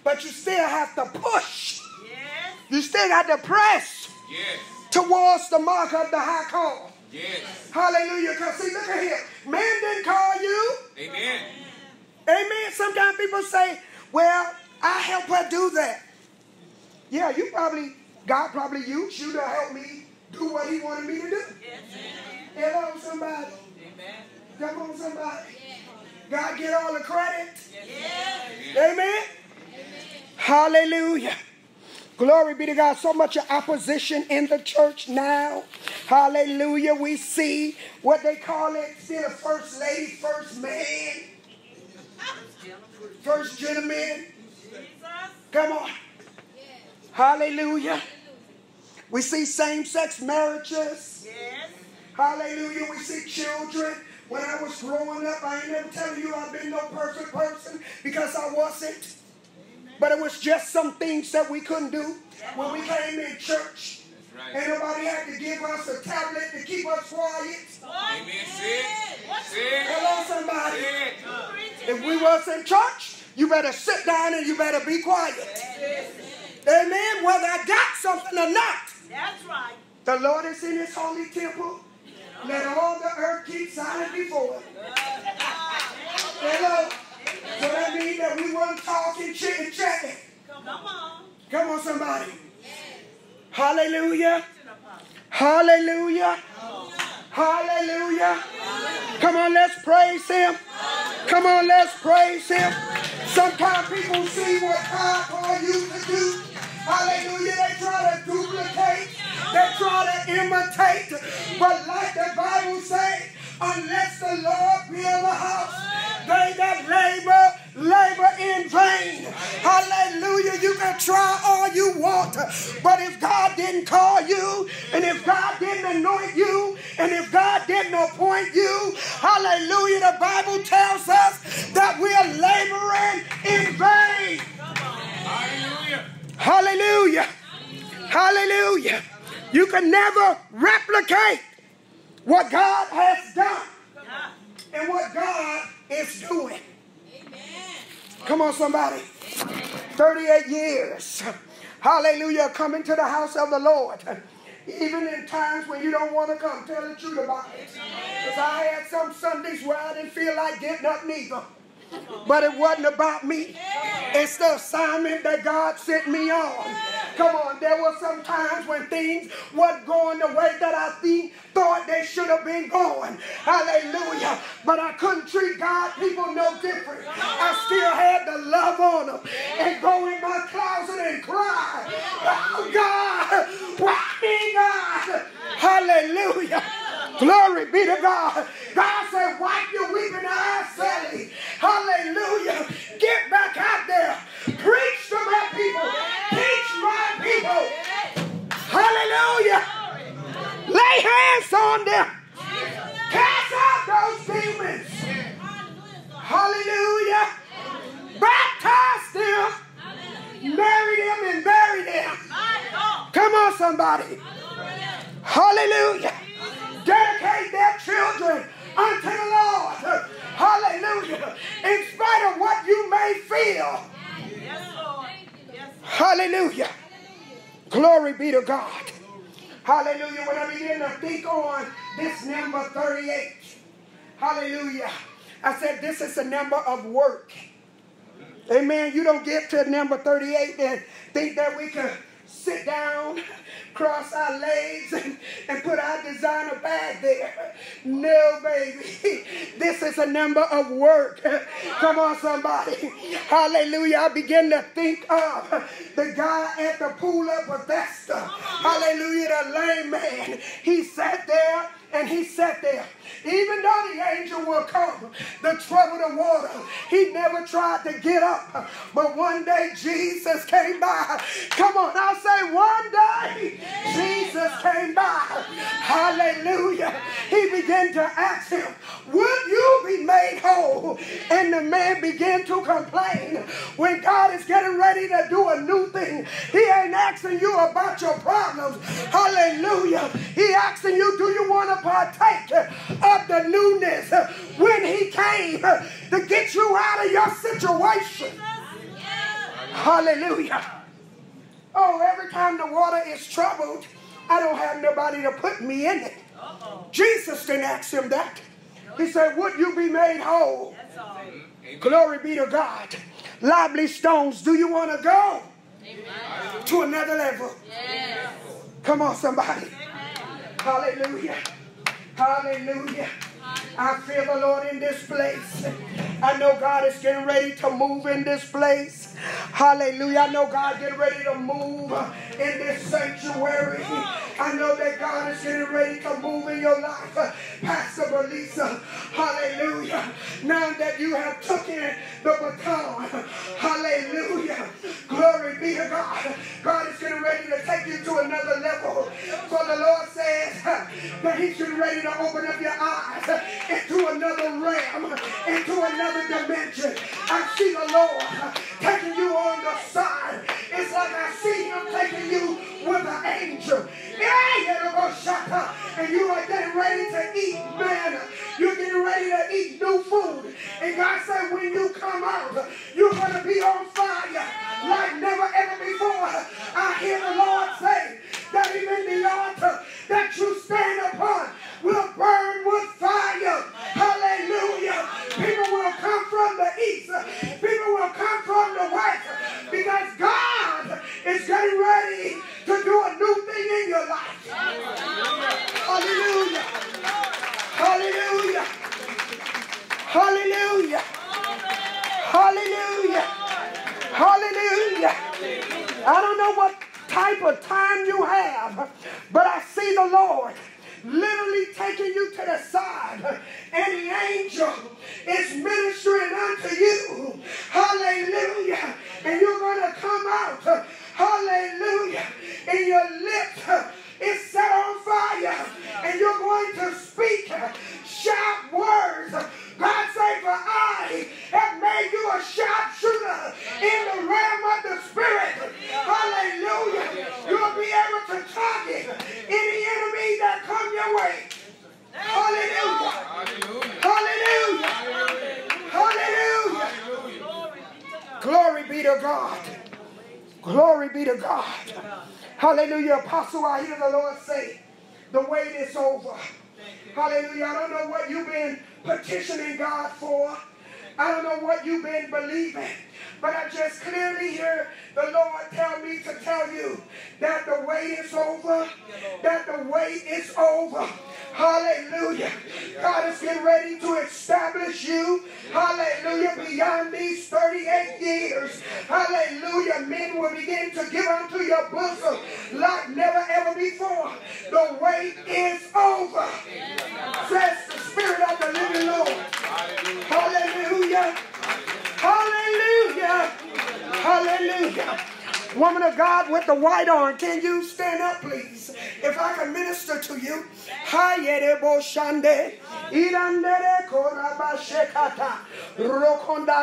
But you still have to push. Yes. You still got to press Yes. towards the mark of the high call. Yes. Hallelujah. Because see, look at here. Man didn't call you. Amen. Amen. Sometimes people say, well, I help her do that. Yeah, you probably, God probably used you to help me do what he wanted me to do. Yes. Hello, somebody. Amen. Come on, somebody. God get all the credit. Yes. Amen. Hallelujah. Glory be to God. So much opposition in the church now. Hallelujah. We see what they call it still a first lady, first man, first gentleman. Come on. Hallelujah. We see same sex marriages. Yes. Hallelujah. We see children. When I was growing up, I ain't never telling you I've been no perfect person because I wasn't. But it was just some things that we couldn't do when we came in church. That's Ain't nobody had to give us a tablet to keep us quiet. Amen. Say it. Hello, somebody. Say it. Preach it. If we was in church, you better sit down and you better be quiet. Amen. Whether I got something or not. That's right. The Lord is in his holy temple. Let all the earth keep silent before him. Hello. So that means that we weren't talking, chit chatting. Come on. Come on, somebody. Hallelujah. Hallelujah. Hallelujah. Come on, let's praise him. Come on, let's praise him. Sometimes people see what God called you to do. Hallelujah. They try to duplicate. They try to imitate. But like the Bible says, unless the Lord build the house, they that labor, labor in vain. Hallelujah. You can try all you want. But if God didn't call you, and if God didn't anoint you, and if God didn't appoint you, hallelujah, the Bible tells us that we are laboring in vain. Hallelujah. Hallelujah. Hallelujah. You can never replicate what God has done and what God is doing. Come on, somebody. 38 years. Hallelujah. Coming to the house of the Lord. Even in times when you don't want to come, tell the truth about it. Because I had some Sundays where I didn't feel like getting up neither. But it wasn't about me. It's the assignment that God sent me on. Come on, there were some times when things weren't going the way that I think, thought they should have been going. Hallelujah. But I couldn't treat God people no different. I still had to love on them and go in my closet and cry. Oh God, why me, God? Hallelujah. Glory be to God. God said, wipe your weeping eyes, Sally. Hallelujah. Get back out there. Preach to my people. Teach my people. Hallelujah. Lay hands on them. Cast out those demons. Hallelujah. Baptize them. Marry them and bury them. Come on, somebody. Hallelujah. Dedicate their children unto the Lord. Hallelujah. In spite of what you may feel. Hallelujah. Glory be to God. Hallelujah. When I begin to think on this number 38, hallelujah, I said this is a number of work. Amen. You don't get to number 38 and think that we can sit down, cross our legs, and, and put our designer bag there. No, baby. This is a number of work. Come on, somebody. Hallelujah. I begin to think of the guy at the pool of Bethesda. Hallelujah. The lame man. He sat there and he sat there. Even though the angel will come, the trouble the water, he never tried to get up. But one day Jesus came by. Come on, I'll say one day Jesus came by. Hallelujah. He began to ask him, Would you be made whole? And the man began to complain. When God is getting ready to do a new thing, he ain't asking you about your problems. Hallelujah. He asking you, Do you want to partake of the newness when he came to get you out of your situation? Hallelujah. Oh, every time the water is troubled, I don't have nobody to put me in it. Jesus didn't ask him that. He said, Would you be made whole? Glory be to God. Lively stones, do you want to go to another level? Come on, somebody. Hallelujah. Hallelujah. I feel the Lord in this place. I know God is getting ready to move in this place. Hallelujah. I know God getting ready to move in this sanctuary. I know that God is getting ready to move in your life. Pastor Belisa. Hallelujah. Now that you have taken the baton. Hallelujah. Glory be to God. God is getting ready to take you to another level. For the Lord says that He's getting ready to open up your eyes into another realm, into another dimension. I see the Lord taking you on the side. It's like I see Him taking you with an angel. And you are getting ready to eat manna. You're getting ready to eat new food. And God said, when you come out, you're going to be on fire like never ever before. I hear the Lord say that even the altar that you stand upon will burn with fire. Hallelujah. People will come from the east. People will come from the west. Because God is getting ready to do a new thing in your life. Hallelujah. Hallelujah. Hallelujah. Hallelujah. Hallelujah. I don't know what type of time you have, but I see the Lord literally taking you to the side, and the angel is ministering unto you. Hallelujah. And you're going to come out. Hallelujah. And your lips is set on fire, and you're going to speak sharp words. God say, for I have made you a sharpshooter in the realm of the spirit. Hallelujah. You'll be able to target any enemy that come your way. Hallelujah. Hallelujah. Hallelujah. Glory be to God. Glory be to God. Hallelujah. Apostle, I hear the Lord say, the wait is over. Hallelujah. I don't know what you've been petitioning God for. I don't know what you've been believing. But I just clearly hear the Lord tell me to tell you that the wait is over. That the wait is over. Hallelujah. God is getting ready to establish you. Hallelujah. Beyond these 38 years. Hallelujah. Men will begin to give unto your bosom like never ever before. The wait is over. Says the Spirit of the living Lord. Hallelujah. Hallelujah. Hallelujah. Woman of God with the white on, can you stand up, please? If I can minister to you.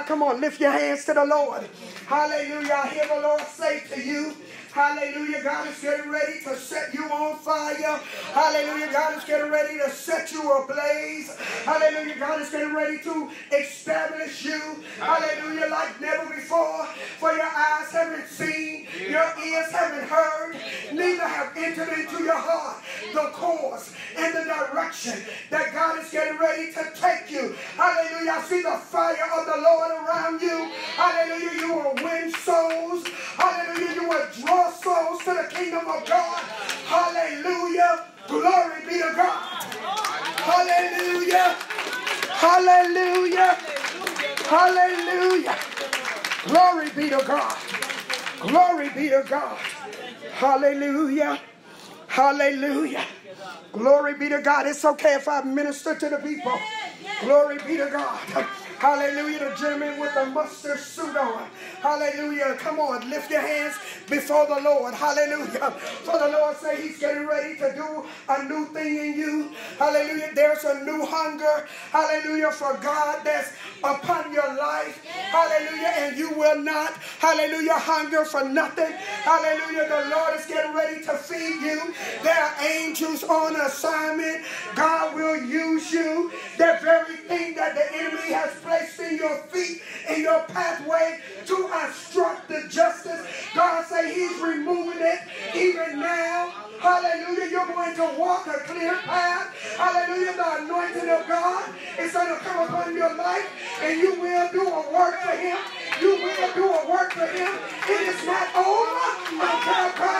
Come on, lift your hands to the Lord. Hallelujah. I hear the Lord say to you, Hallelujah. God is getting ready to set you on fire. Hallelujah. God is getting ready to set you ablaze. Hallelujah. God is getting ready to establish you. Hallelujah. Like never before. For your eyes haven't seen, your ears haven't heard, neither have entered into your heart the course and the direction that God is getting ready to take you. Hallelujah. I see the fire of the Lord around you. Hallelujah. You will win souls. Hallelujah. You will draw souls to the kingdom of God. Hallelujah. Glory be to God. Hallelujah. Hallelujah. Hallelujah. Glory be to God. Glory be to God. Hallelujah. Hallelujah. Glory be to God. It's okay if I minister to the people. Glory be to God. Hallelujah. The gentleman with the mustard suit on. Hallelujah. Come on, lift your hands before the Lord. Hallelujah. For the Lord say he's getting ready to do a new thing in you. Hallelujah. There's a new hunger. Hallelujah. For God that's upon your life. Hallelujah. And you will not. Hallelujah. Hunger for nothing. Hallelujah. The Lord is getting ready to feed you. There are angels on assignment. God will use you. That very thing that the enemy has in your feet, in your pathway to obstruct the justice. God say he's removing it even now. Hallelujah. You're going to walk a clear path. Hallelujah. The anointing of God is going to come upon your life and you will do a work for him. You will do a work for him. It is not over until God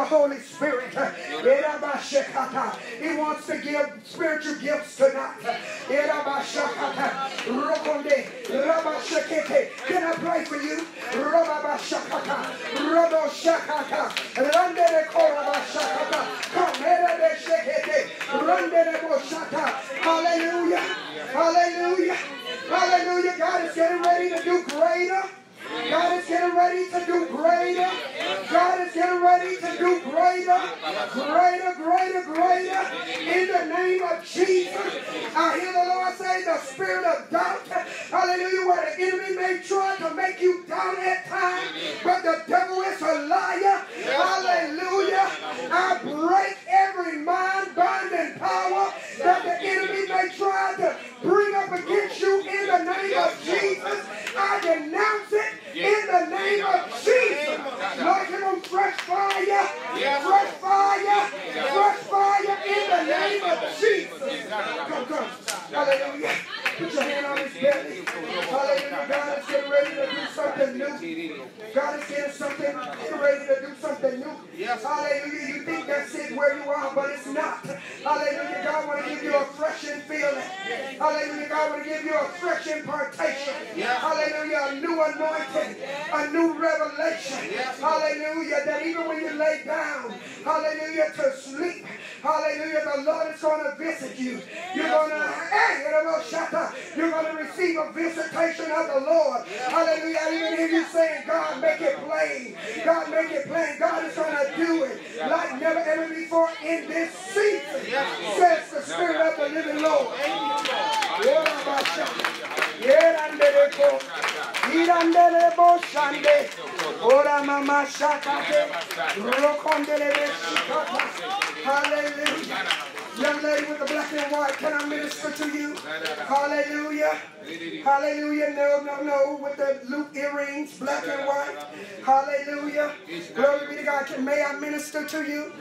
the Holy Spirit. He wants to give spiritual gifts tonight. Can I pray for you? The spirit of doubt. Hallelujah. Where the enemy may try to make you doubt at times. But the devil is a liar. Hallelujah. I break every mind binding power that the enemy may try to bring up against you in the name of Jesus. I denounce it in the name of Jesus. Lord, give them fresh fire, fresh fire, fresh fire in the name of Jesus. Come, come. Hallelujah. belly. Hallelujah. God is getting ready to do something new. God is getting something, getting ready to do something new. Yes. Hallelujah. You think that's it where you are, but it's not. Hallelujah. God want to give you a fresh feeling. Hallelujah. God want to give you a fresh impartation. Hallelujah. A new anointing. A new revelation. Hallelujah. That even when you lay down, hallelujah, to sleep, hallelujah, the Lord is going to visit you. You're going to, hey, you're going to receive a visitation of the Lord. Hallelujah. I even hear you saying, God, make it plain. God, make it plain. God is going to do it like never ever before in this season, says the Spirit of the living Lord. Irandelebo ora mama shakate, rokondelebe shikata. Hallelujah. Young lady with the black and white, can I minister to you? Hallelujah. Hallelujah. No, no, no. With the loop earrings, black and white. Hallelujah. Glory be to God. Can, may I minister to you?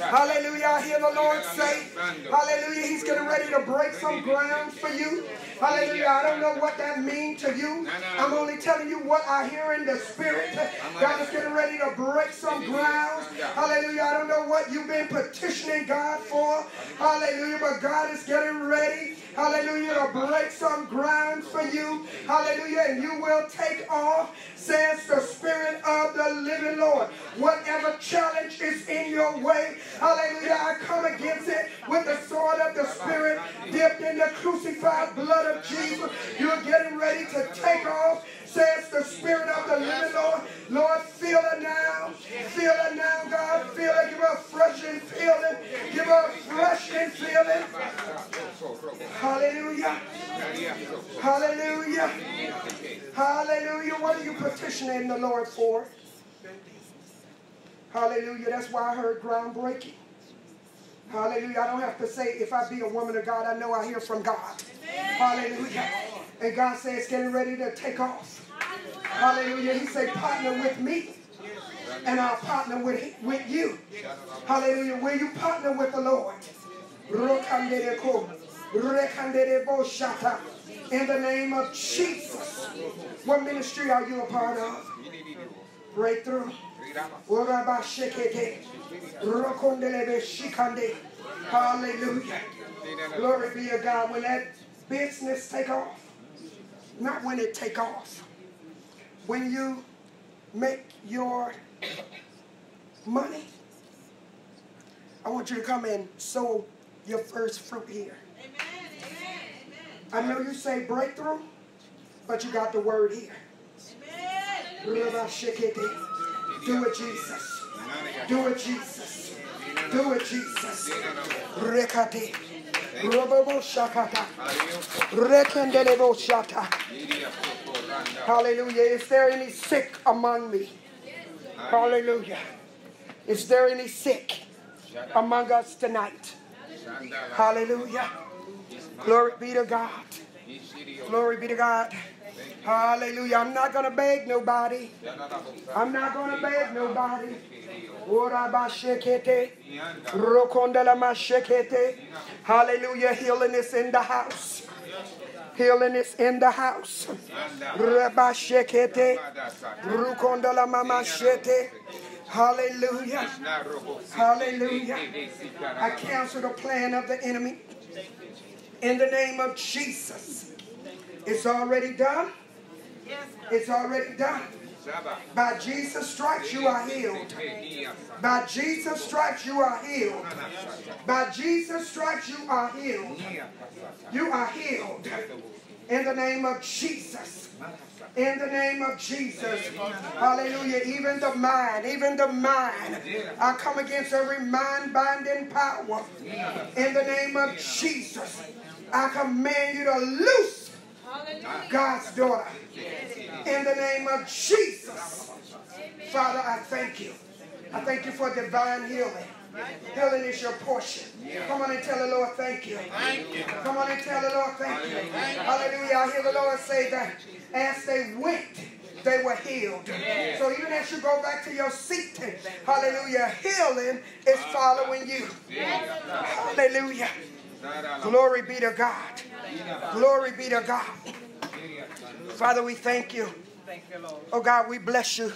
Hallelujah. I hear the Lord say, Hallelujah. He's getting ready to break some ground for you. Hallelujah. I don't know what that means to you. I'm only telling you what I hear in the spirit. God is getting ready to break some grounds. Hallelujah. I don't know what you've been petitioning God for. Hallelujah. But God is getting ready. Hallelujah. To break some grounds for you. Hallelujah. And you will take off, says the Spirit of the living Lord. Whatever challenge is in your way. Hallelujah. I come against it with the sword of the Spirit dipped in the crucified blood of Jesus. You're getting ready to take off says the Spirit of the living Lord. Lord, feel it now. Feel it now, God. Feel it. Give her a fresh and feeling. Give her a fresh and feeling. Hallelujah. Hallelujah. Hallelujah. What are you petitioning the Lord for? Hallelujah. That's why I heard groundbreaking. Hallelujah. I don't have to say, if I be a woman of God, I know I hear from God. Hallelujah. And God says, getting ready to take off. Hallelujah. He said, partner with me. And I'll partner with, with you. Hallelujah. Will you partner with the Lord? In the name of Jesus. What ministry are you a part of? Breakthrough. Hallelujah. Glory be to God. When that business take off, not when it take off. When you make your money, I want you to come and sow your first fruit here. I know you say breakthrough, but you got the word here. Do it, Jesus. Do it, Jesus. Do it, Jesus. Rekate. Robobo shakata. Rekendelebo shata. Hallelujah. Is there any sick among me? Hallelujah. Is there any sick among us tonight? Hallelujah. Glory be to God. Glory be to God. Hallelujah. I'm not going to beg nobody. I'm not going to beg nobody. Hallelujah. Healing is in the house. Healing is in the house. Hallelujah. Hallelujah. I cancel the plan of the enemy. In the name of Jesus. It's already done. It's already done. By Jesus' stripes you are healed. By Jesus' stripes you are healed. By Jesus' stripes you are healed. You are healed. In the name of Jesus. In the name of Jesus. Hallelujah. Even the mind, even the mind. I come against every mind binding power. In the name of Jesus. I command you to loose God's daughter. In the name of Jesus. Father, I thank you. I thank you for divine healing. Healing is your portion. Come on and tell the Lord thank you. Come on and tell the Lord thank you. Hallelujah. I hear the Lord say that as they went, they were healed. So even as you go back to your seat, hallelujah, healing is ah, following you. Hallelujah. Glory be to God. Glory be to God. Father, we thank you. Oh God, we bless you.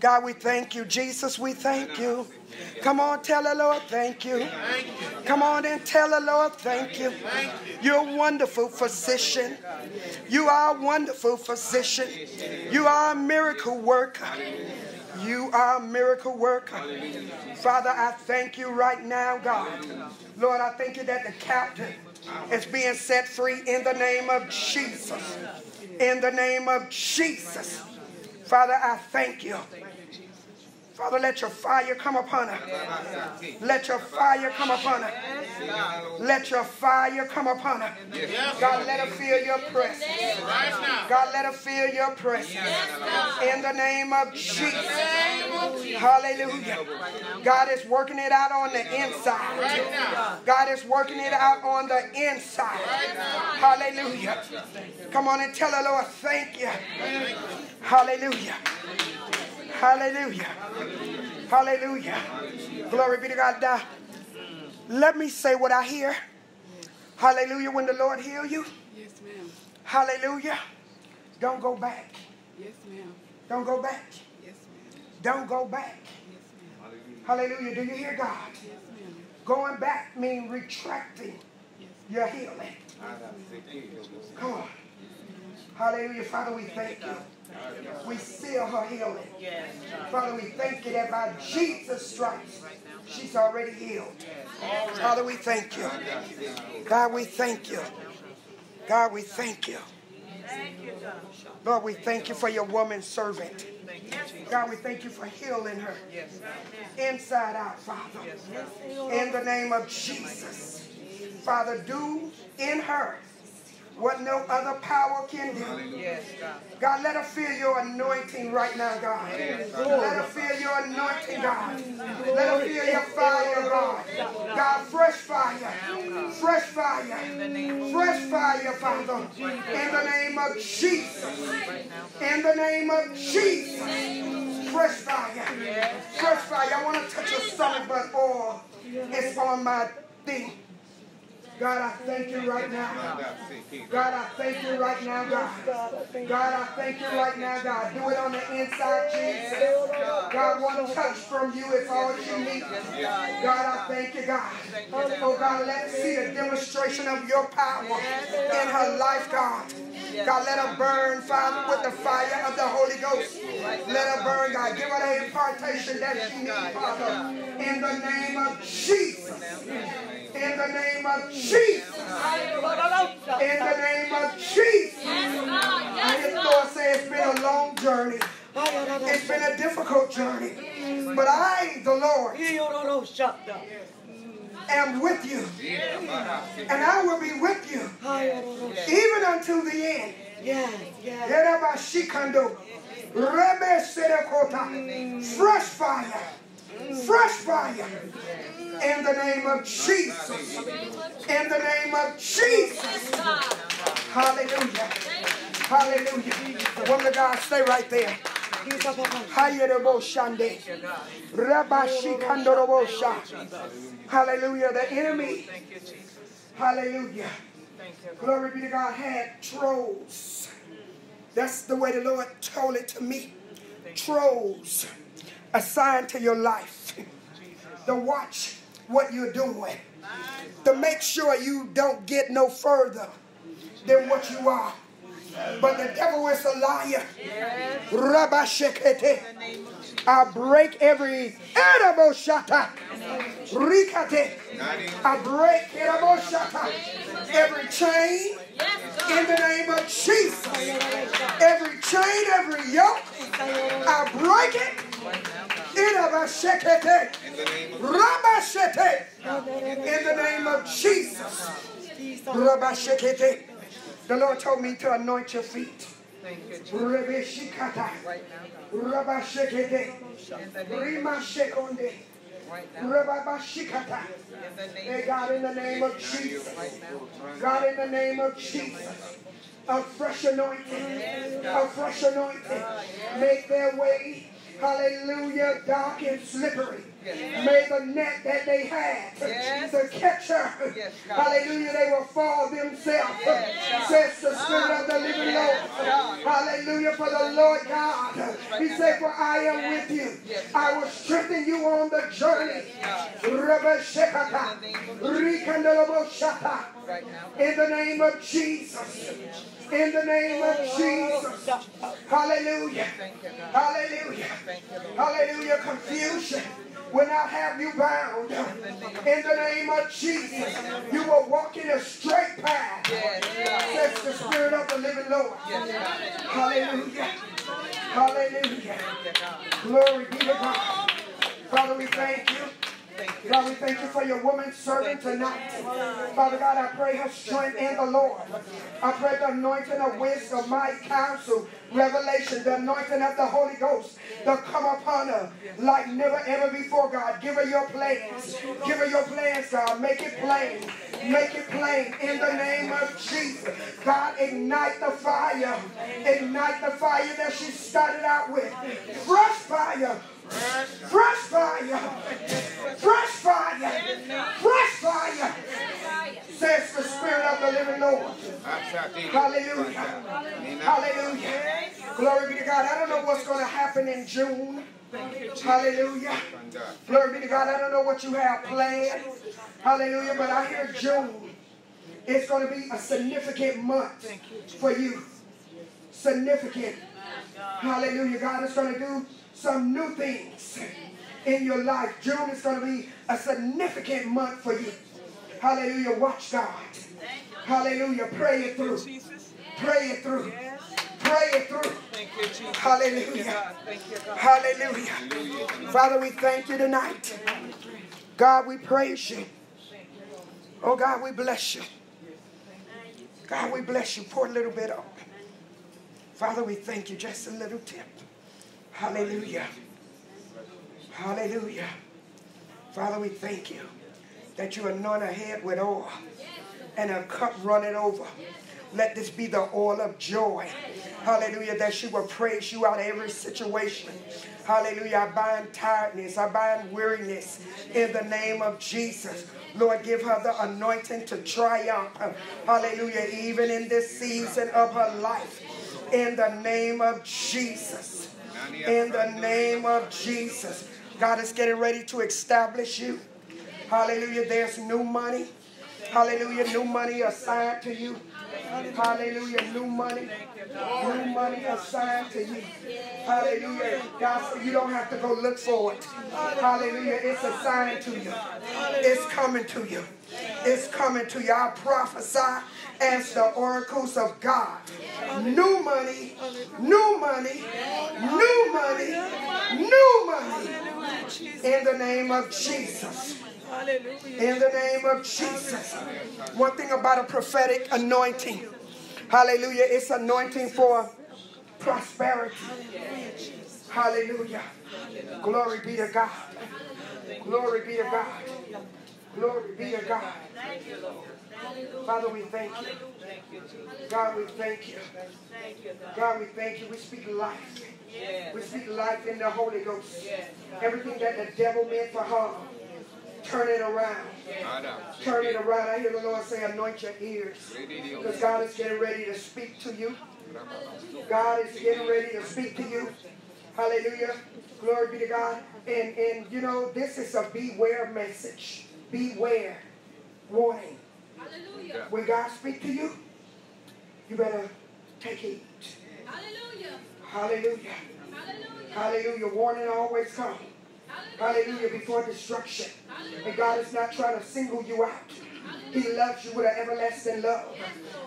God, we thank you. Jesus, we thank you. Come on, tell the Lord, thank you. Come on and tell the Lord, thank you. You're a wonderful physician. You are a wonderful physician. You are a miracle worker. You are a miracle worker. Father, I thank you right now, God. Lord, I thank you that the captain is being set free in the name of Jesus. In the name of Jesus. Father, I thank you. Father, let your fire come upon her. Let your fire come upon her. Let your fire come upon her. God, let her feel your presence. God, let her feel your presence. In the name of Jesus. Hallelujah. God is working it out on the inside. God is working it out on the inside. Hallelujah. Come on and tell the Lord, thank you. Hallelujah. Hallelujah. Hallelujah. Glory be to God. Let me say what I hear. Hallelujah. When the Lord heal you. Yes, ma'am. Hallelujah. Don't go back. Yes, ma'am. Don't go back. Yes, ma'am. Don't go back. Yes, ma'am. Hallelujah. Do you hear God? Yes, ma'am. Going back means retracting Yes, your healing. Come on. Hallelujah. Father, we thank you. We seal her healing. Father, we thank you that by Jesus' stripes, she's already healed. Father, we thank you. God, we thank you. God, we thank you. Lord, we thank you for your woman servant. God, we thank you for healing her inside out, Father. In the name of Jesus. Father, do in her what no other power can do. God, let her feel your anointing right now, God. Let her feel your anointing, God. Let her feel your fire, God. God, fresh fire. Fresh fire. Fresh fire, Father. In the name of Jesus. In the name of Jesus. Fresh fire. Fresh fire. I want to touch your stomach, but oil is on my thing. God, I thank you right now. God, I thank you right now, God. God, I thank you right now, God. Do it on the inside, Jesus. God, one touch from you is all you need. God, I thank you, God. Oh, God, let us see the demonstration of your power in her life, God. God, let her burn, Father, with the fire of the Holy Ghost. Let her burn, God. Give her the impartation that she needs, Father. In the name of Jesus. In the name of Jesus. In the name of Jesus. Hear the Lord say it's been a long journey. It's been a difficult journey. But I, the Lord, am with you. And I will be with you even until the end. Yes, yes. Fresh fire. Fresh fire. In the name of Jesus. In the name of Jesus. Hallelujah. Hallelujah. Woman of God, stay right there. Hallelujah. The enemy. Hallelujah. Glory be to God. Had trolls. That's the way the Lord told it to me. Trolls assigned to your life to watch what you're doing, to make sure you don't get no further than what you are. But the devil is a liar. Rabashekete. I break every Eraboshata. Rikate. I break Eraboshata. Every chain in the name of Jesus. Every chain, every yoke, I break it. Erabashekete. Rabashete. In the name of Jesus. Rabashekete. The Lord told me to anoint your feet. Rebeshikata. Rabashekete. Rimashekonde. Rababashikata. Hey, God, in the name of Jesus. God, in the name of Jesus. A fresh anointing. A fresh anointing. Make their way. Hallelujah. Dark and slippery. May the net that they had Yes. to catch her. Yes, Hallelujah. They will fall themselves. Yes, Says the Spirit of the living Lord. Hallelujah. For the Lord God. He said, For I am with you. Yes. I will strengthen you on the journey. Rabba Shekata. Rikandalobo Shata. Right now. In the name of Jesus. In the name of Jesus. Hallelujah. God. Hallelujah. Lord. Hallelujah. Confusion will not have you bound. In the name of Jesus. You will walk in a straight path. Says the Spirit of the living Lord. Hallelujah. Hallelujah. Glory be to God. Father, we thank you. God, we thank you for your woman servant tonight. Father God, I pray her strength in the Lord. I pray the anointing of wisdom, might, counsel, revelation, the anointing of the Holy Ghost to come upon her like never ever before, God. Give her your plans. Give her your plans, God. Make it plain. Make it plain in the name of Jesus. God, ignite the fire. Ignite the fire that she started out with. Fresh fire. Fresh fire. Fresh fire. Fresh fire. Says the Spirit of the living Lord. Hallelujah. Hallelujah. Glory be to God. I don't know what's going to happen in June. Hallelujah. Glory be to God. I don't know what you have planned. Hallelujah. But I hear June. It's going to be a significant month for you. Significant. Hallelujah. God is going to do some new things in your life. June is going to be a significant month for you. Hallelujah. Watch God. Hallelujah. Pray it through. Pray it through. Pray it through. Thank you, Jesus. Hallelujah. Thank you, God. Hallelujah. Father, we thank you tonight. God, we praise you. Oh, God, we bless you. God, we bless you. Pour a little bit on. Father, we thank you. Just a little tip. Hallelujah. Hallelujah. Father, we thank you that you anoint her head with oil and her cup running over. Let this be the oil of joy. Hallelujah. That she will praise you out of every situation. Hallelujah. I bind tiredness. I bind weariness in the name of Jesus. Lord, give her the anointing to triumph. Hallelujah. Even in this season of her life. In the name of Jesus. In the name of Jesus. God is getting ready to establish you. Hallelujah. There's new money. Hallelujah. New money assigned to you. Hallelujah. New money. New money assigned to you. Hallelujah. God said you don't have to go look for it. Hallelujah. It's assigned to you. It's coming to you. It's coming to you. I prophesy as the oracles of God. New money, new money, new money, new money. In the name of Jesus. In the name of Jesus. One thing about a prophetic anointing. Hallelujah. It's anointing for prosperity. Hallelujah. Glory be to God. Glory be to God. Glory be to God. Father, we thank you. God, we thank you. God, we thank you. We speak life. We speak life in the Holy Ghost. Everything that the devil meant for harm, turn it around. Turn it around. I hear the Lord say, anoint your ears. Because God is getting ready to speak to you. God is getting ready to speak to you. Hallelujah. Glory be to God. And, and you know, this is a beware message. Beware. Warning. Hallelujah. When God speak to you, you better take heed. Hallelujah. Hallelujah. Hallelujah. Hallelujah. Warning always comes. Hallelujah. Before destruction. And God is not trying to single you out. He loves you with an everlasting love.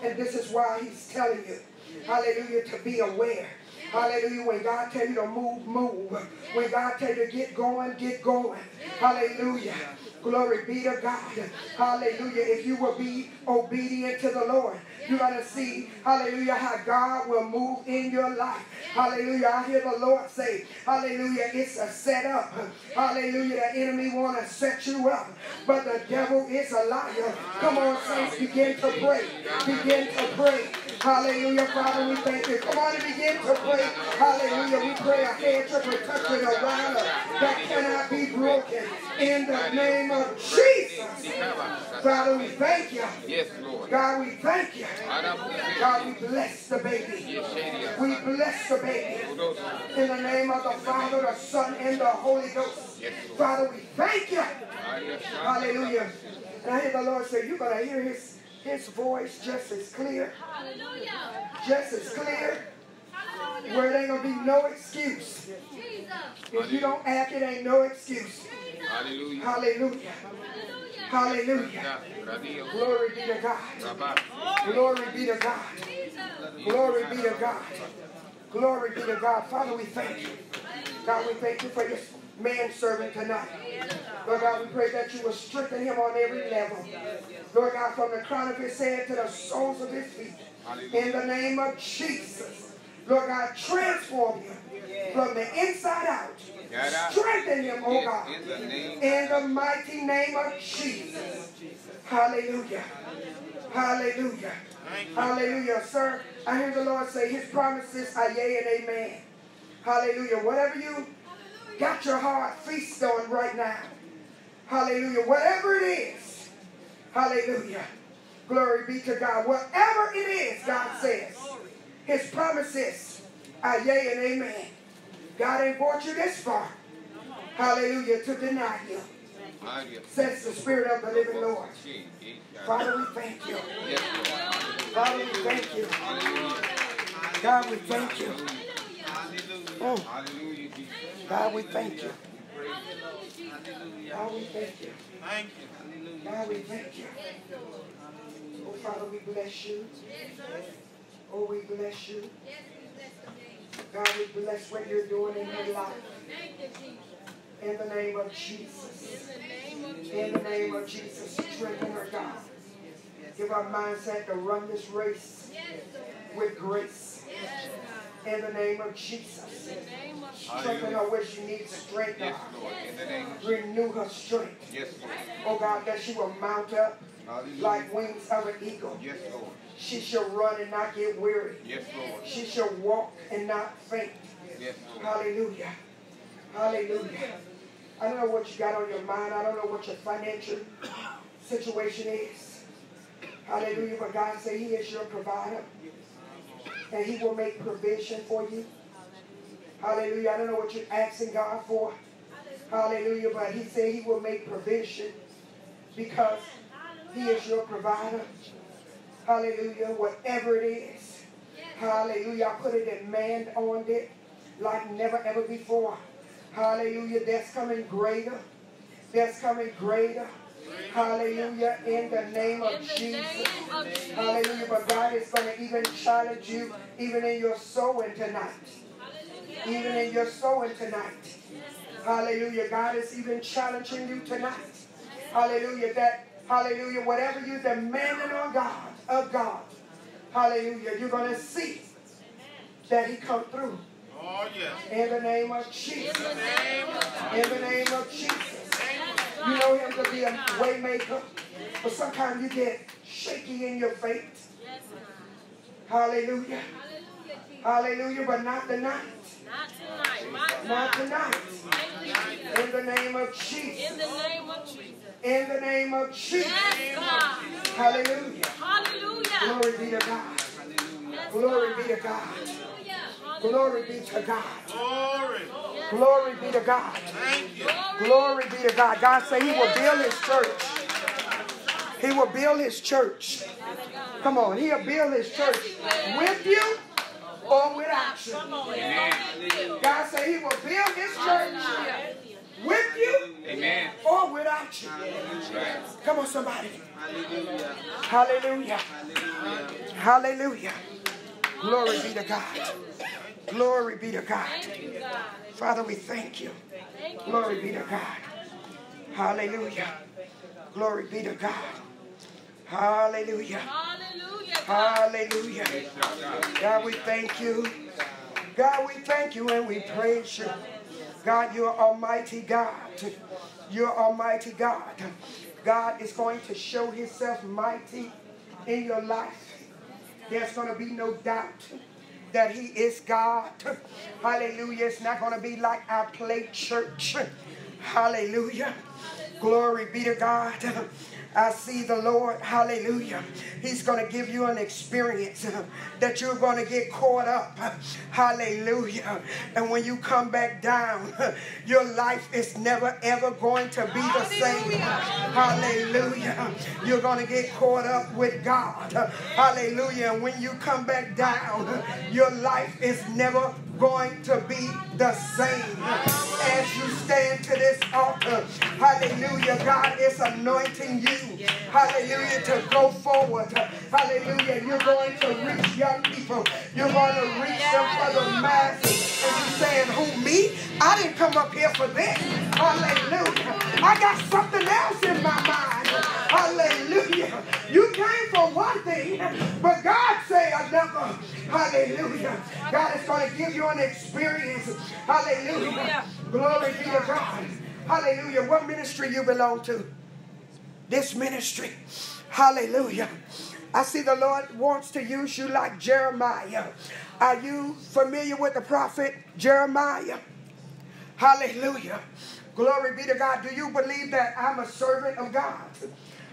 And this is why he's telling you. Hallelujah. To be aware. Hallelujah. When God tell you to move, move. When God tell you to get going, get going. Hallelujah. Glory be to God. Hallelujah. If you will be obedient to the Lord, you're going to see, hallelujah, how God will move in your life. Hallelujah. I hear the Lord say, hallelujah, it's a setup. Hallelujah. The enemy want to set you up, but the devil is a liar. Come on, saints, begin to pray. Begin to pray. Hallelujah, Father, we thank you. Come on and begin to pray. Hallelujah. We pray a hedge of protection around us that cannot be broken. In the name of Jesus. Father, we thank you. Yes, Lord. God, we thank you. God, we bless the baby. We bless the baby. In the name of the Father, the Son, and the Holy Ghost. Father, we thank you. Hallelujah. And I hear the Lord say, you're going to hear his, his voice just as clear, Hallelujah. just as clear, Hallelujah. where there ain't going to be no excuse. Jesus. If you don't act, it ain't no excuse. Hallelujah. Hallelujah. Hallelujah. Hallelujah. Glory be to God. Glory be to God. Glory be to God. Glory be to God. Father, we thank you. God, we thank you for this manservant tonight. Lord God, we pray that you will strengthen him on every level. Lord God, from the crown of his head to the soles of his feet. In the name of Jesus. Lord God, transform him from the inside out. Strengthen him, oh God. In the name In the mighty name of Jesus. Hallelujah. Hallelujah. Hallelujah. Sir, I hear the Lord say his promises are yea and amen. Hallelujah. Whatever you got your heart feast on right now. Hallelujah. Whatever it is. Hallelujah. Glory be to God. Whatever it is, God says. His promises are yea and amen. God ain't brought you this far. Hallelujah. To deny you. Says the Spirit of the living Lord. Father, we thank you. Father, we thank you. God, we thank you. Mm. God, we thank you. God, we thank you. Thank you. God, we thank you. Oh, Father, we bless you. Oh, we bless you. Yes, we bless the name. God, we bless what you're doing in your life. Thank you, Jesus. In the name of Jesus. In the name of Jesus. In the name of Jesus. Strengthen her, God. Give our mindset to run this race with grace. Yes, God. In the name of Jesus. In the name of Strengthen her where she needs strength, Yes, Lord. In the name of Renew her strength. Yes, Lord. Oh, God, that she will mount up Hallelujah. like wings of an eagle. Yes, Lord. She shall run and not get weary. Yes, Lord. She shall walk and not faint. Yes, Lord. Hallelujah. Hallelujah. I don't know what you got on your mind. I don't know what your financial situation is. Hallelujah. But God said He is your provider. And He will make provision for you. Hallelujah. I don't know what you're asking God for. Hallelujah. But He said He will make provision because He is your provider. Hallelujah. Whatever it is. Hallelujah. I put a demand on it like never ever before. Hallelujah. That's coming greater. That's coming greater. Hallelujah. In the name of Jesus. name of Jesus. Hallelujah. But God is going to even challenge you, even in your sowing tonight. Even in your sowing tonight. Hallelujah. God is even challenging you tonight. Hallelujah. That, hallelujah, whatever you're demanding on God, of God, hallelujah, you're going to see that He come through. Oh, yes. In the name of Jesus. Name In the name of Jesus. You know him to be a waymaker, but sometimes you get shaky in your faith. Hallelujah. Hallelujah, but not tonight. Not tonight. Not tonight. Thank you, Jesus. In the name of Jesus. In the name of Jesus. In the name of Jesus. Yes, God. Hallelujah. Hallelujah. Glory be to God. Glory be to God. Hallelujah. Glory be to God. Glory. Glory be to God. Glory be to God. God said he will build his church. He will build his church. Come on, he'll build his church with you or without you. God said he will build his church with you Amen. or without you. Right. Come on, somebody. Hallelujah. Hallelujah. Hallelujah. Glory be to God. Glory be to God. You, God. Father, we thank you. Thank you. Glory be to God. Hallelujah. Glory be to God. Hallelujah. Hallelujah. Hallelujah. God, we thank you. God, we thank you and we praise you. God, you're Almighty God. You're Almighty God. God is going to show Himself mighty in your life. There's going to be no doubt that He is God. Hallelujah. It's not going to be like our play church. Hallelujah. Glory be to God. I see the Lord, hallelujah. He's going to give you an experience that you're going to get caught up, hallelujah. And when you come back down, your life is never ever going to be the same, hallelujah. You're going to get caught up with God, hallelujah. And when you come back down, your life is never going to be the same as you stand to this altar. Hallelujah. God is anointing you. Hallelujah. To go forward. Hallelujah. You're going to reach young people. You're going to reach them for the masses. And you're saying, who, me? I didn't come up here for this. Hallelujah. I got something else in my mind. Hallelujah. You came for one thing, but God say another. Hallelujah. God is going to give you an experience. Hallelujah. Glory be to God. Hallelujah. What ministry you belong to? This ministry. Hallelujah. I see the Lord wants to use you like Jeremiah. Are you familiar with the prophet Jeremiah? Hallelujah. Glory be to God. Do you believe that I'm a servant of God?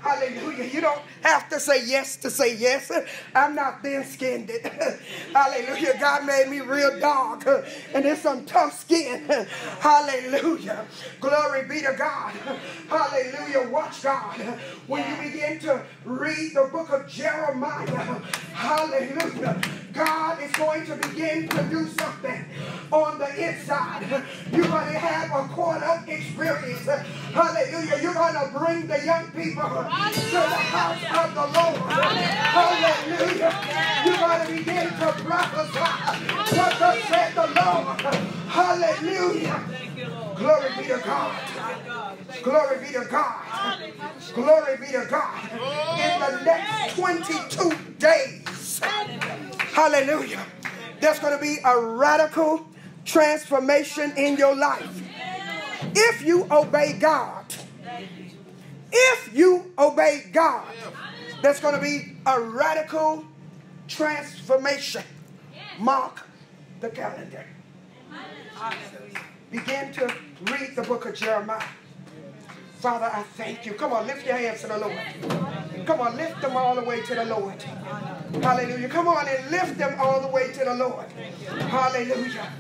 Hallelujah. You don't have to say yes to say yes. I'm not thin skinned. Hallelujah. God made me real dog. and there's some tough skin. Hallelujah. Glory be to God. Hallelujah. Watch God. When you begin to read the book of Jeremiah, hallelujah. God is going to begin to do something on the inside. You're going to have a caught up experience. Hallelujah. You're going to bring the young people to the house of the Lord. Hallelujah. You're going to begin to prophesy what thus said the Lord. Hallelujah. Glory be to God. Glory be to God. Glory be to God. In the next 22 days. Hallelujah. There's going to be a radical transformation in your life. If you obey God, if you obey God, there's going to be a radical transformation. Mark the calendar. Begin to read the book of Jeremiah. Father, I thank you. Come on, lift your hands to the Lord. Come on, lift them all the way to the Lord. Hallelujah. Come on and lift them all the way to the Lord. Hallelujah.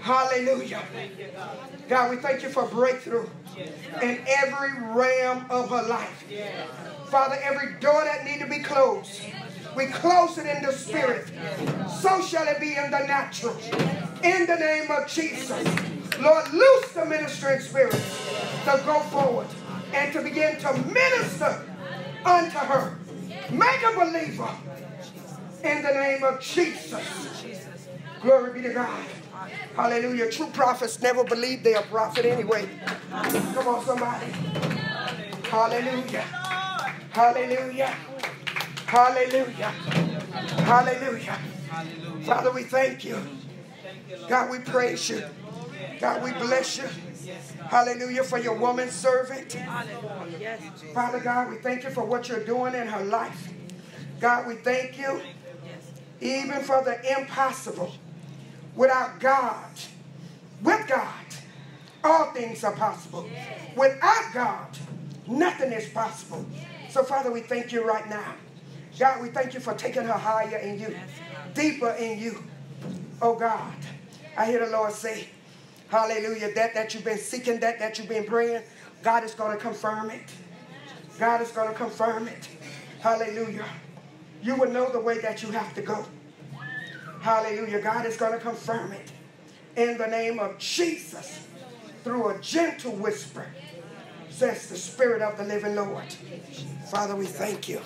Hallelujah. God, we thank you for breakthrough in every realm of her life. Father, every door that need to be closed, we close it in the spirit. So shall it be in the natural. In the name of Jesus. Lord, loose the ministering spirit to go forward and to begin to minister unto her. Make a believer in the name of Jesus. Glory be to God. Hallelujah. True prophets never believe they're a prophet anyway. Come on, somebody. Hallelujah. Hallelujah. Hallelujah. Hallelujah. Father, we thank you. God, we praise you. God, we bless you. Hallelujah for your woman servant. Father God, we thank you for what you're doing in her life. God, we thank you even for the impossible. Without God, with God, all things are possible. Without God, nothing is possible. So, Father, we thank you right now. God, we thank you for taking her higher in you, deeper in you. Oh God, I hear the Lord say, Hallelujah, that that you've been seeking, that that you've been praying, God is going to confirm it. God is going to confirm it. Hallelujah. You will know the way that you have to go. Hallelujah. God is going to confirm it in the name of Jesus through a gentle whisper, says the Spirit of the living Lord. Father, we thank you.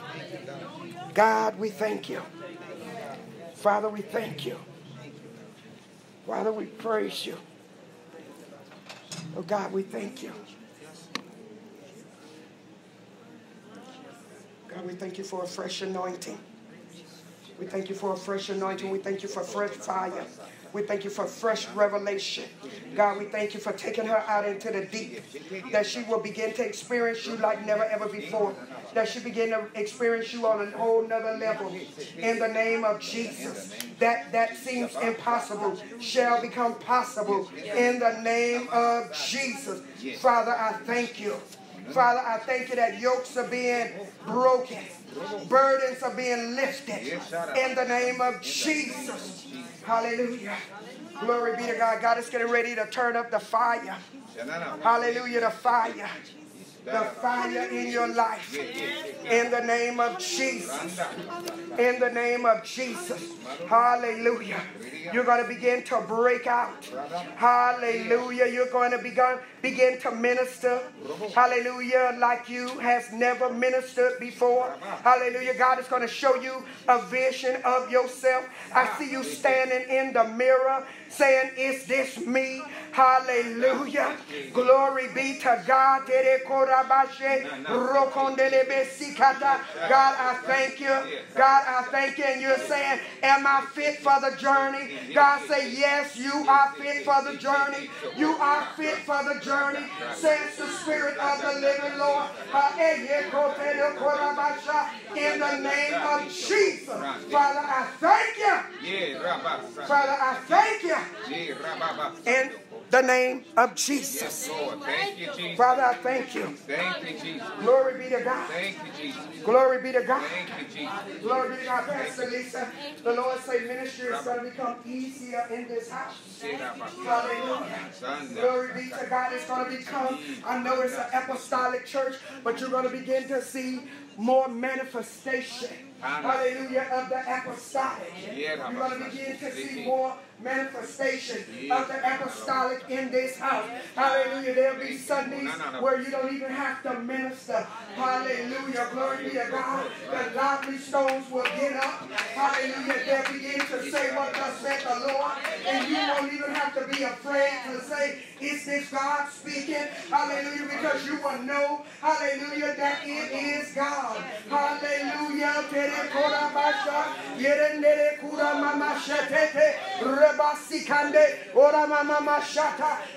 God, we thank you. Father, we thank you. Father, we praise you. Oh God, we thank you. God, we thank you for a fresh anointing. We thank you for a fresh anointing. We thank you for fresh fire. We thank you for fresh revelation. God, we thank you for taking her out into the deep. That she will begin to experience you like never ever before. That she begin to experience you on a whole nother level. In the name of Jesus. That that seems impossible shall become possible. In the name of Jesus. Father, I thank you. Father, I thank you that yokes are being broken. Burdens are being lifted in the name of Jesus. Hallelujah. Glory be to God. God is getting ready to turn up the fire. Hallelujah. The fire. The fire in your life. In the name of Jesus. In the name of Jesus. Hallelujah. You're going to begin to break out. Hallelujah. You're going to begin, begin to minister. Hallelujah. Like you has never ministered before. Hallelujah. God is going to show you a vision of yourself. I see you standing in the mirror saying, Is this me? Hallelujah. Glory be to God. God, I thank you. God, I thank you. And you're saying, Am I fit for the journey? God say, Yes, you are fit for the journey. You are fit for the journey, says the Spirit of the living Lord. Eh, In the name of Jesus. Father, I thank you. Father, I thank you. In the name of Jesus. Thank you, Jesus. Father, I thank you. Thank you, Jesus. Glory be to God. Thank you, Jesus. Glory be to God. Thank you, Jesus. Glory be to God. Pastor Lisa, the Lord say ministry is going to become easier in this house. Hallelujah. Glory be to God. It's going to become, I know it's an apostolic church, but you're going to begin to see more manifestation. Hallelujah of the apostolic. You're going to begin to see more manifestation of the apostolic in this house. Hallelujah. There'll be Sundays where you don't even have to minister. Hallelujah. Glory be to God. The godly stones will get up. Hallelujah. They'll begin to say what thus said the Lord. And you won't even have to be afraid to say, is this God speaking? Hallelujah. Because you will know, hallelujah, that it is God. Hallelujah.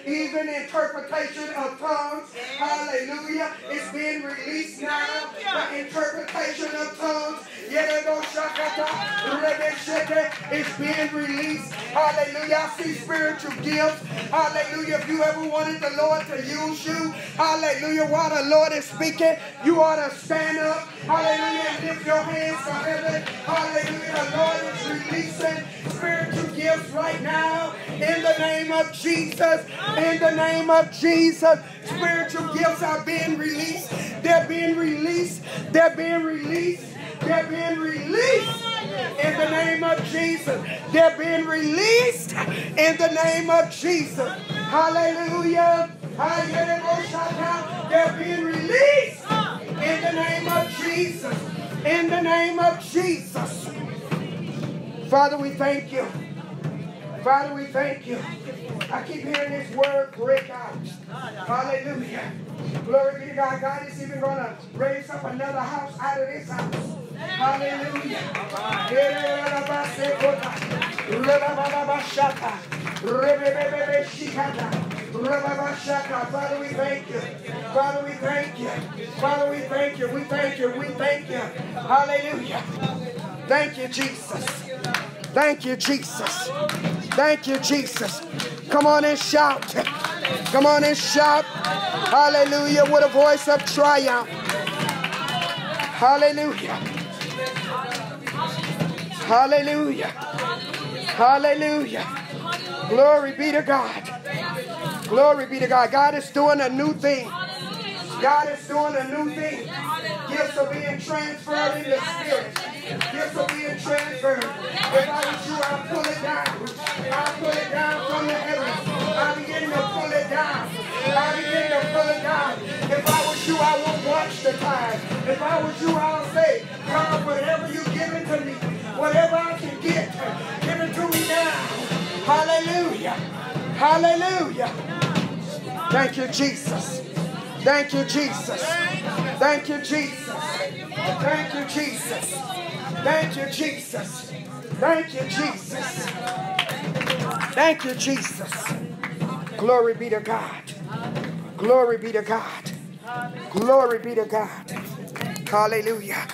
Even interpretation of tongues, hallelujah, is being released now. The interpretation of tongues, is being released. Hallelujah. I see spiritual gifts. Hallelujah. If you ever wanted the Lord to use you, hallelujah, while the Lord is speaking, you ought to stand up. Hallelujah. Lift your hands to heaven. Hallelujah. The Lord is releasing spiritual gifts right now in the name of Jesus. In the name of Jesus. Spiritual gifts are being released. They're being released. They're being released. They're being released in the name of Jesus. They're being released in the name of Jesus. Hallelujah. Hallelujah. They're being released in the name of Jesus. In the name of Jesus. Father, we thank you. Father, we thank you. I keep hearing this word break out. Hallelujah. Glory be to God. God is even going to raise up another house out of this house. Hallelujah. Father, we thank you. Father, we thank you. Father, we thank you. We thank you. We thank you. Hallelujah. Thank you, Jesus. Thank you, Jesus. Thank you, Jesus. Come on and shout. Come on and shout. Hallelujah with a voice of triumph. Hallelujah. Hallelujah. Hallelujah. Glory be to God. Glory be to God. God is doing a new thing. God is doing a new thing. Gifts are being transferred in the spirit. Gifts are being transferred. If I was you, I'd pull it down. I'd pull it down from the heavens. I begin to pull it down. I begin to pull it down. If I was you, I won't watch the time. If I was you, I'll say, God, whatever you give it to me, whatever I can get, give it to me now. Hallelujah. Hallelujah. Thank you, Jesus. Thank you, Jesus. Thank you, Jesus. Thank you, Jesus. Thank you, Jesus. Thank you, Jesus. Thank you, Jesus. Glory be to God. Glory be to God. Glory be to God. Hallelujah.